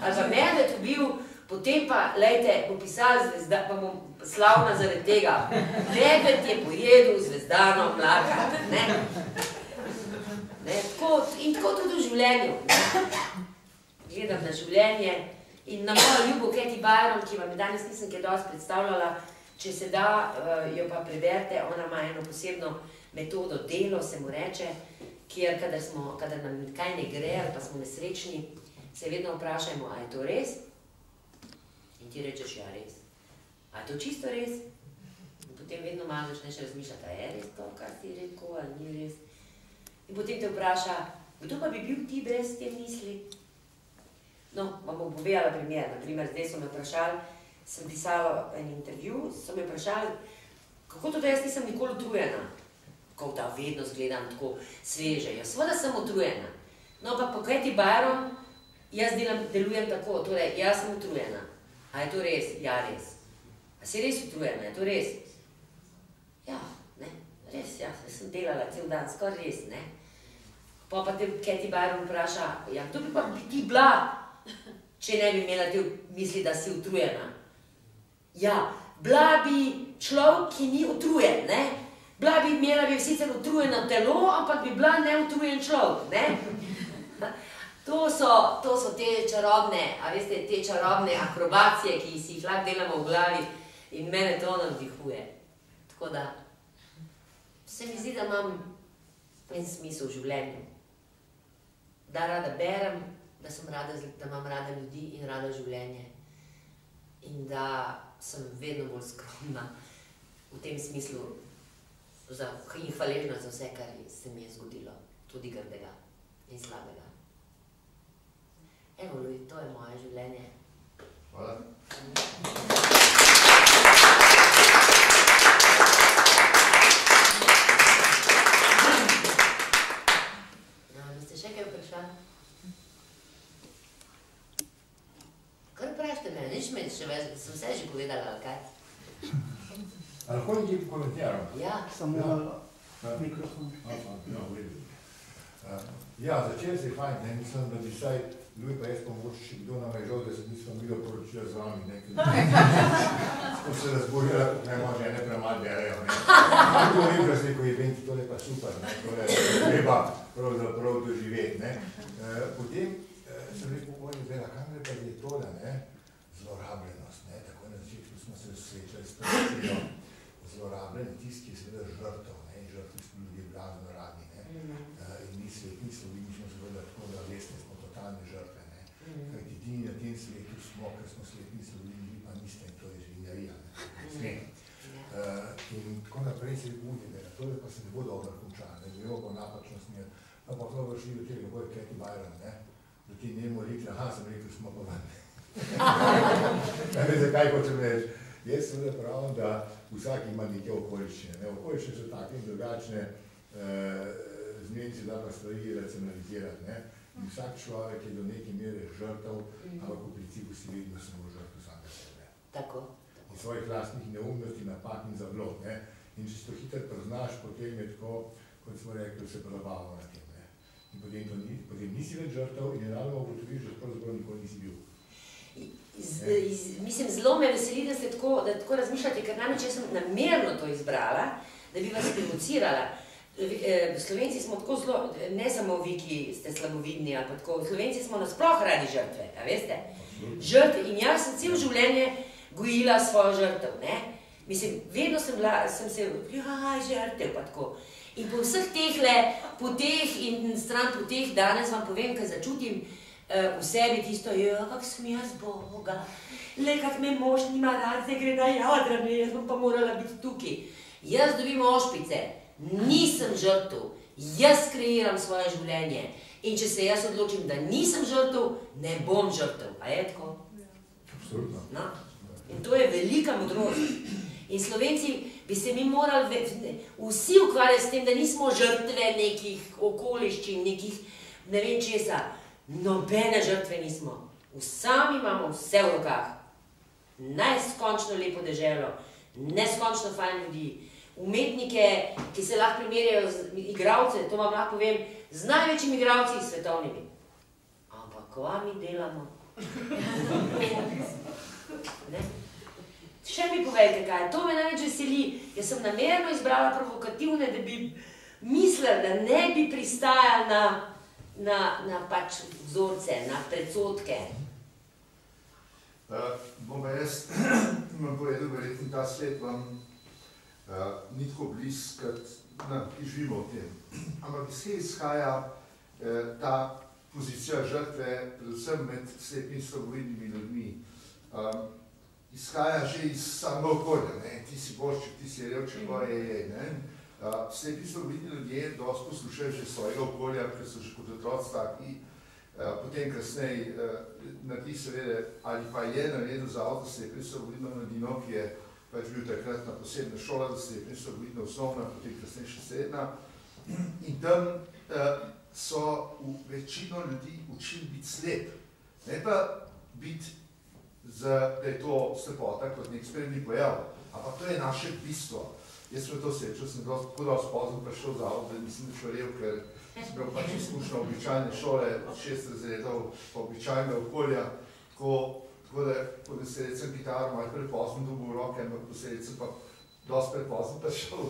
ali pa medved ubil, potem pa, lejte, bo pisal zvezda, pa bom slavna zaradi tega. Medved je pojedel zvezdano mlaka, ne. ne tako, in tako tudi v življenju. Gledam na življenje in na mojo ljubo Keti Byron, ki vam danes nisem kaj dosti predstavljala, če se da, jo pa preberite, ona ima eno posebno metodo delo, se mu reče, kjer, kadar, smo, kadar nam kaj ne gre ali pa smo nesrečni, se vedno vprašajmo, a je to res? In ti rečeš, ja, res. A je to čisto res? In potem vedno malo začneš razmišljati, a je res to, kar ti rekel, ali ni res. In potem te vpraša, kdo pa bi bil ti brez te misli? No, vam bom povedala primer. Naprimer, zdaj so me vprašali, sem pisala en intervju, so me vprašali, kako to, da jaz nisem nikoli utrujena kot da vedno zgledam tako sveže. Jaz seveda sem utrujena. No, pa po Kati Baron, jaz delam, delujem tako, torej jaz sem utrujena. A je to res? Ja, res. A si res utrujena, je to res? Ja, ne, res, ja, sem delala cel dan, skoraj res, ne. Pa pa te Kati Baron vpraša, ja, kdo bi pa ti bila, če ne bi imela te misli, da si utrujena? Ja, bila bi človek, ki ni utrujen, ne. Bila bi imela bi sicer utrujeno telo, ampak bi bila neutrujen človek, ne? To so, to so te čarobne, a veste, te čarobne akrobacije, ki si jih lahko delamo v glavi in mene to navdihuje. Tako da, se mi zdi, da imam en smisel v življenju. Da rada berem, da, rada, da imam rada ljudi in rada življenje. In da sem vedno bolj skromna v tem smislu, za, in hvaležna za vse, kar se mi je zgodilo, tudi grdega in slabega. Evo, Luj, to je moje življenje. Hvala. No, ste še kaj vprašali? Kar vprašajte me, več, sem vse že povedala, ali kaj? Ali lahko nekaj komentiramo? Ja. Samo Ja. ja. mikrofon. Ja, v redu. Uh, Ja, začel se je fajn, ne, mislim, da bi vsaj, Luj pa jaz pa mogoče še kdo nam je žal, da se nismo videli poročila z vami, ne, smo se razborili, kot ne može, ne premad berejo, ne. To ni brez neko event, to je pa super, ne, to je treba pravzaprav doživeti, ne. Uh, Potem uh, sem rekel, oj, zdaj, kam je pa je tole, ne, zlorabljenost, ne, tako na začetku smo se srečali s policijo, zlorabljen tisti, ki je seveda žrtev, ne, in žrtvi smo ljudje blazno radi, ne. Uh, in mi svetnici, mi smo seveda tako, da veste, smo totalne žrtve, ne. Kaj edini na tem svetu smo, ker smo svetnici, vi pa niste, in to je življenja, ne. Ne sme. prej si rekel, da je to, pa se ne bo dobro končalo, ne gremo pa napačno smer. Ampak to vrši do tega, kako je Keti Byron, ne? Da ti njemu rekli, aha, sem rekel, smo pa ven. Ne vem, zakaj hočem reči. Jaz seveda pravim, da vsak ima neke okoliščine. Ne? Okoliščine so take in drugačne, eh, zmeniti da pa stvari racionalizirati. Ne? In vsak človek je do neke mere žrtev, ampak v principu si vedno samo žrtev samega sebe. Tako. In svojih lastnih neumnosti, napak in zablod. Ne? In če si to hitro preznaš, potem je tako, kot smo rekli, se prelabavamo na tem. Ne? In potem, ni, potem nisi več žrtev in ravno ugotoviš, da pravzaprav nikoli nisi bil. Z, iz, mislim, zelo me veseli, da ste tako, da tako razmišljate, ker namreč jaz sem namerno to izbrala, da bi vas provocirala. Eh, Slovenci smo tako zelo, ne samo vi, ki ste slabovidni, pa tako, Slovenci smo nasploh radi žrtve, a veste? Žrtve. In jaz sem celo življenje gojila svojo žrtev, ne? Mislim, vedno sem bila, sem se, ja, žrtev, pa tako. In po vseh teh le poteh in stran poteh danes vam povem, kaj začutim, v sebi tisto, ja, kak sem jaz Boga, le kak me mož nima rad, zdaj gre na jadranje, jaz bom pa morala biti tukaj. Jaz dobim ošpice, nisem žrtev, jaz kreiram svoje življenje. In če se jaz odločim, da nisem žrtev, ne bom žrtev. A je tako? Absolutno. No? In to je velika modrost. In Slovenci bi se mi morali vsi ukvarjati s tem, da nismo žrtve nekih okoliščin, nekih ne vem česa. Nobene žrtve nismo. Sami imamo vse v rokah. Neskončno lepo deželo, neskončno fajn ljudi, umetnike, ki se lahko primerjajo z igralce, to vam lahko povem, z največjimi igralci svetovnimi. Ampak kva mi delamo? Ne? Še mi povejte, kaj. To me največ veseli. Jaz sem namerno izbrala provokativne, da bi mislila, da ne bi pristajala na, na, na pač vzorce, na predsotke. Uh, bom jaz vam povedal, verjetno ta svet vam uh, ni tako bliz, kot nam, ki živimo v tem. Ampak iz kje izhaja uh, ta pozicija žrtve, predvsem med slepimi slabovidnimi ljudmi. Um, izhaja že iz samega okolja, ti si bošček, ti si revček, ko je je. Ne? Uh, slepi slabovidni ljudje dosti poslušajo že svojega okolja, ker so že kot otroci taki, Uh, potem kasneje uh, naredi seveda, ali pa je naredil zavod za slepe slabovidno mladino, ki je pač bil takrat na posebna šola za slepe slabovidno osnovna, potem kasneje še srednja. In tam uh, so v večino ljudi učili biti slep, ne pa biti, za, da je to slepota kot nek spremni pojav, ampak to je naše bistvo. Jaz sem to srečal, sem dosti, dosti pozno prišel zavod, da nisem verjel, ker sem imel pač izkušnjo običajne šole, od šest razredov, pa običajne okolja, tako, tako da po desetletcem kitaro malo prepozno dobil v roke, ampak po desetletcem pa dosti prepozno prišel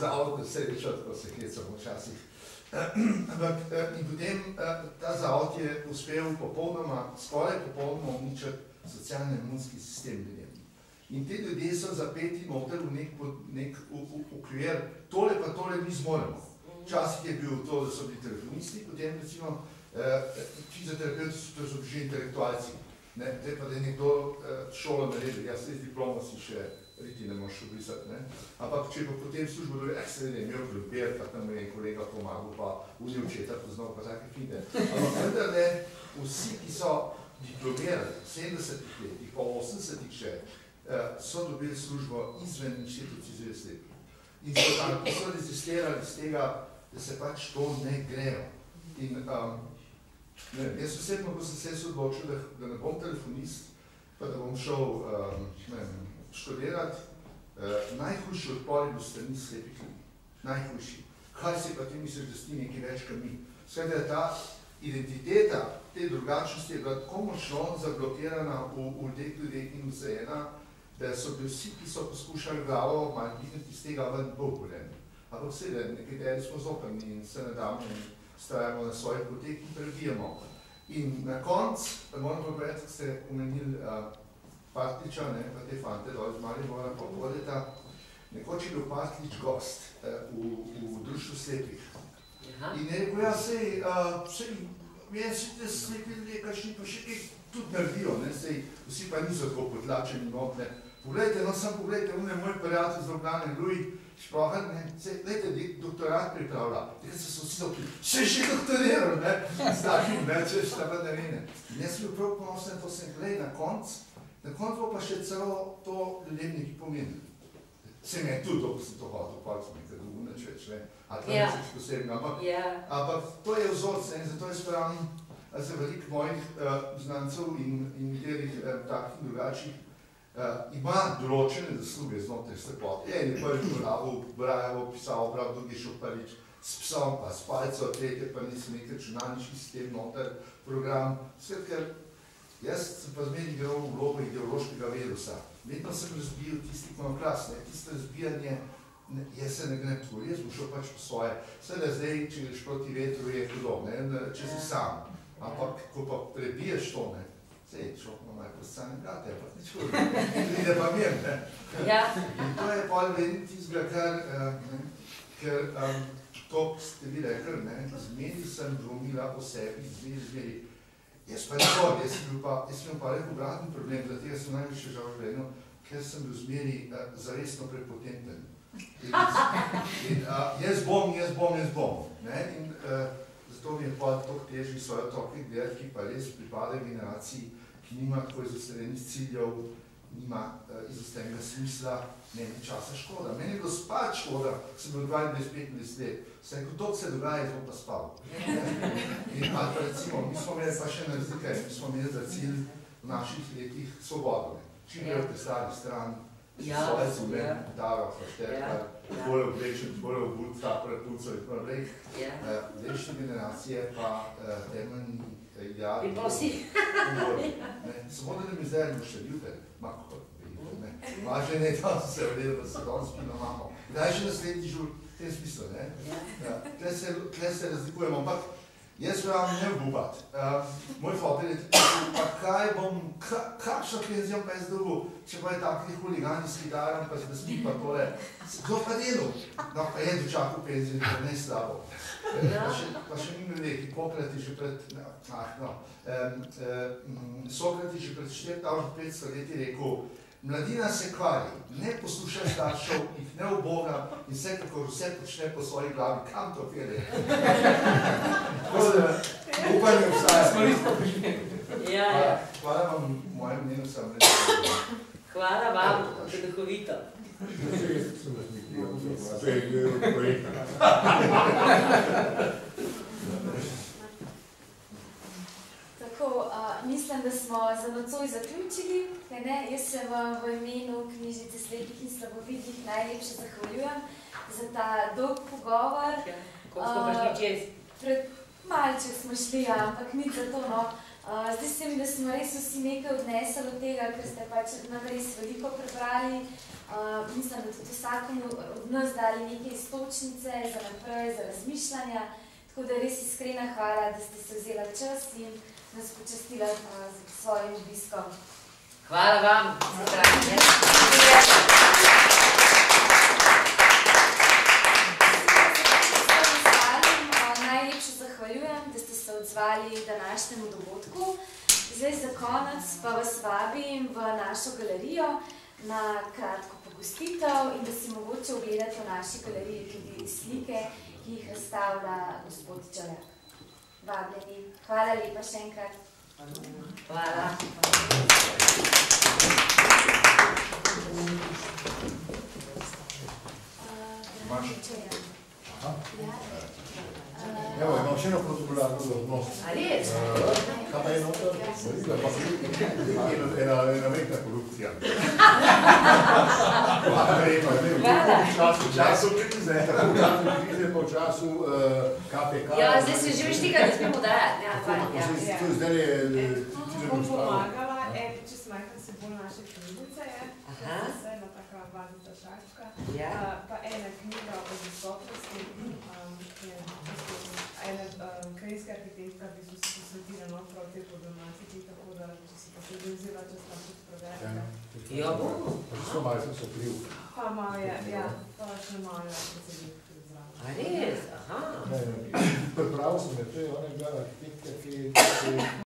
zavod, da se reče, tako se hecamo včasih. Ampak in potem ta zavod je uspel popolnoma, skoraj popolnoma uničiti socialno-imunski sistem ljudem. In ti ljudje so zapeti noter v nek, nek okvir, tole pa tole mi zmoremo. Včasih je bil to, da so bili telefonisti, potem recimo eh, fizioterapeuti, to so že intelektualci. Ne, te pa da je nekdo eh, šolo naredil, jaz se z diplomo si še riti ne moreš obrisati. Ne. Ampak če pa potem službo dobi, eh, seveda je imel klubir, pa tam je kolega pomagal, pa vzel očeta poznal, pa take fine. Ampak vendar ne, vsi, ki so diplomirali v 70-ih letih, pa v 80-ih še, so dobili službo izven inštitucij zvez slepih. In so tam so rezistirali z tega, da se pač to ne grejo. In um, ne, vem, jaz osebno, ko sem se odločil, da, da ne bom telefonist, pa da bom šel um, ne vem, študirati, uh, najhujši odpor je bil strani slepih ljudi. Najhujši. Kaj si pa ti misliš, da si ti nekaj več kot mi? Skratka, ta identiteta te drugačnosti je bila tako močno zablokirana v, v ljudeh in vzajena, da so bili vsi, ki so poskušali glavo malo dvigniti iz tega ven bolj goljeni. Ampak seveda, nekateri smo zoprni in se ne damo in stajamo na svojih poteh in prebijemo. In na koncu, moram pa povedati, ko ste omenili uh, Partliča, ne, pa te fante dol iz Maribora, pa vodeta, nekoč je bil Partlič gost uh, v, v društvu slepih. Aha. In je rekel, ja, sej, uh, sej, mesite slepi ljudje, kakšni pa še kaj tudi naredijo, ne, sej, vsi pa niso tako potlačeni notne. Poglejte, no, sam poglejte, on je moj prijatelj z Ljubljane, Luj, šprohat, ne, se, dajte, doktorat pripravlja. Takrat so se vsi zaupili, še že doktoriral, ne, s takim, ne, če šta pa ne vene. In jaz sem bil prav ponosen, to sem gledal na konc, na konc bo pa še celo to ljudem nekaj pomenilo. Se mi je tudi to, ko sem to hotel, pa sem nekaj dolgo neč več, ne, a to Ja. yeah. nič posebno, ampak Ja. Ampak to je vzorce in zato jaz pravim, da se veliko mojih uh, znancev in, in nekaterih uh, takih in drugačnih uh, ima določene zasluge znotraj slepote. En je prvi bral, Brajevo pisal, prav drugi šel prvič s psom, pa s palco, tretje pa nisem nek računalniški sistem noter, program. Skratka, jaz sem pa zmeri igral vlogo ideološkega virusa. Vedno sem razbijal tisti konoklas, ne, tisto razbijanje Ne, jaz se ne grem tako, jaz bom šel pač po svoje. Seveda zdaj, če greš proti vetru, je hudo, ne, če si sam. Ampak, ko pa prebiješ to, ne, sej, človek malo prosane gate, pa nič hudo, pride pa mir, ne. Ja. In to je pol vedno tistega, kar, ne, ker um, to ste vi rekli, ne, zmeri sem dvomila o sebi, zmeri, zmeri. Jaz pa ne bom, jaz sem pa, jaz sem pa nek obraten problem, zaradi tega sem največ žal življenju, ker sem bil zmeri uh, zaresno prepotenten. In, in uh, jaz bom, jaz bom, jaz bom. Ne? In uh, zato mi je pa to težji svoje otroke gledati, ki pa res pripadajo generaciji, ki nima tako izostarenih ciljev, nima uh, izostarenega smisla, meni časa škoda. Meni je bilo spati škoda, ko sem bil 22-25 let. Sem rekel, to se dogaja, jaz bom pa spal. In pa recimo, mi smo imeli pa še razlika, mi smo imeli za cilj v naših letih svobodo. Čim prej prestali stran, Ja, svoje zube, ja. daro, šteka, Ja, ja. bolje oblečen, bolje obut, tako repuco in tako naprej. Ja. Eh, generacije pa eh, temeljni In pa vsi. Samo da ne mi zdaj ne še jutri, ma kako vidite, ne. Važno je, da so se vredili, da se danes spino imamo. Kdaj še naslednji žur, v tem smislu, ne? Ja, tle se, tle se razlikujemo, ampak jaz vam ne obupat. Uh, moj fotelj je tudi, pa kaj bom, ka, kakšno penzijo pa jaz dobil, če pa je takih huligani s kitarami, pa se nasmi pa tole. Kdo pa delal? No, pa je dočakal penzijo, to ne slabo. Pa še, pa še mi Hipokrat je že pred, no, ah, no, um, um, Sokrat je že pred 4500 leti rekel, mladina se kvari, ne posluša staršev, ne uboga in vsekakor vse počne po svoji glavi, kam to pere. Tako da upanje obstaja. Ja, ja. Hvala, hvala vam, v mojem mnenju sem rekel. Hvala vam, duhovito. To je bil Tako, uh, mislim, da smo za nocoj zaključili. kaj Ne? Jaz se vam v imenu knjižnice slepih in slabovidnih najlepše zahvaljujem za ta dolg pogovor. Kako smo prišli čez? Pred malček smo šli, ja, ampak nič za to. No. Uh, zdi se mi, da smo res vsi nekaj odnesli od tega, ker ste pač nam res veliko prebrali. Uh, mislim, da tudi vsakemu od nas dali neke istočnice za naprej, za razmišljanja. Tako da res iskrena hvala, da ste se vzela čas in nas počastila z svojim obiskom. Hvala vam, ostalim uh, najlepše zahvaljujem, da ste se odzvali današnjemu dogodku. Zdaj za konec pa vas vabim v našo galerijo na kratko pogostitev in da si mogoče ogledate v naši galeriji tudi slike, ki jih razstavlja gospod Čeljak. Vabljeni. Hvala lepa še enkrat. Hvala. Uh, Imaš? Čeljak. Aha. Ja. Evo, imam še eno protokolarno dolžnost. A res? Eh, Kaj pa je noter? Morda pa ena, ena, ena mehna korupcija. Hvala lepa. zdaj v Hvala. tem času, V času krize. tako v času krize, pa v času KPK. Ja, zdaj se že veš tega, da smemo dajati. Ja, Tako, fajn, tako ja. se to zdaj je Bom ciljno stalo. pomagala, en čez majhen simbol naše knjižnice je, Aha. vse ena taka bazica šačka, Ja. pa ena knjiga o dostopnosti, je ena um, krajinska arhitektka, ki so se posvetila no, prav tej problematiki, tako da če si pa še vzela čas tam tudi preverite. Ja, bomo. Zelo malo sem se kriv. Pa malo je, ja, pa še malo je predsednik tudi zraven. A res? Aha. Ne, ne, Pripravil sem, da to je onega arhitekta, ki je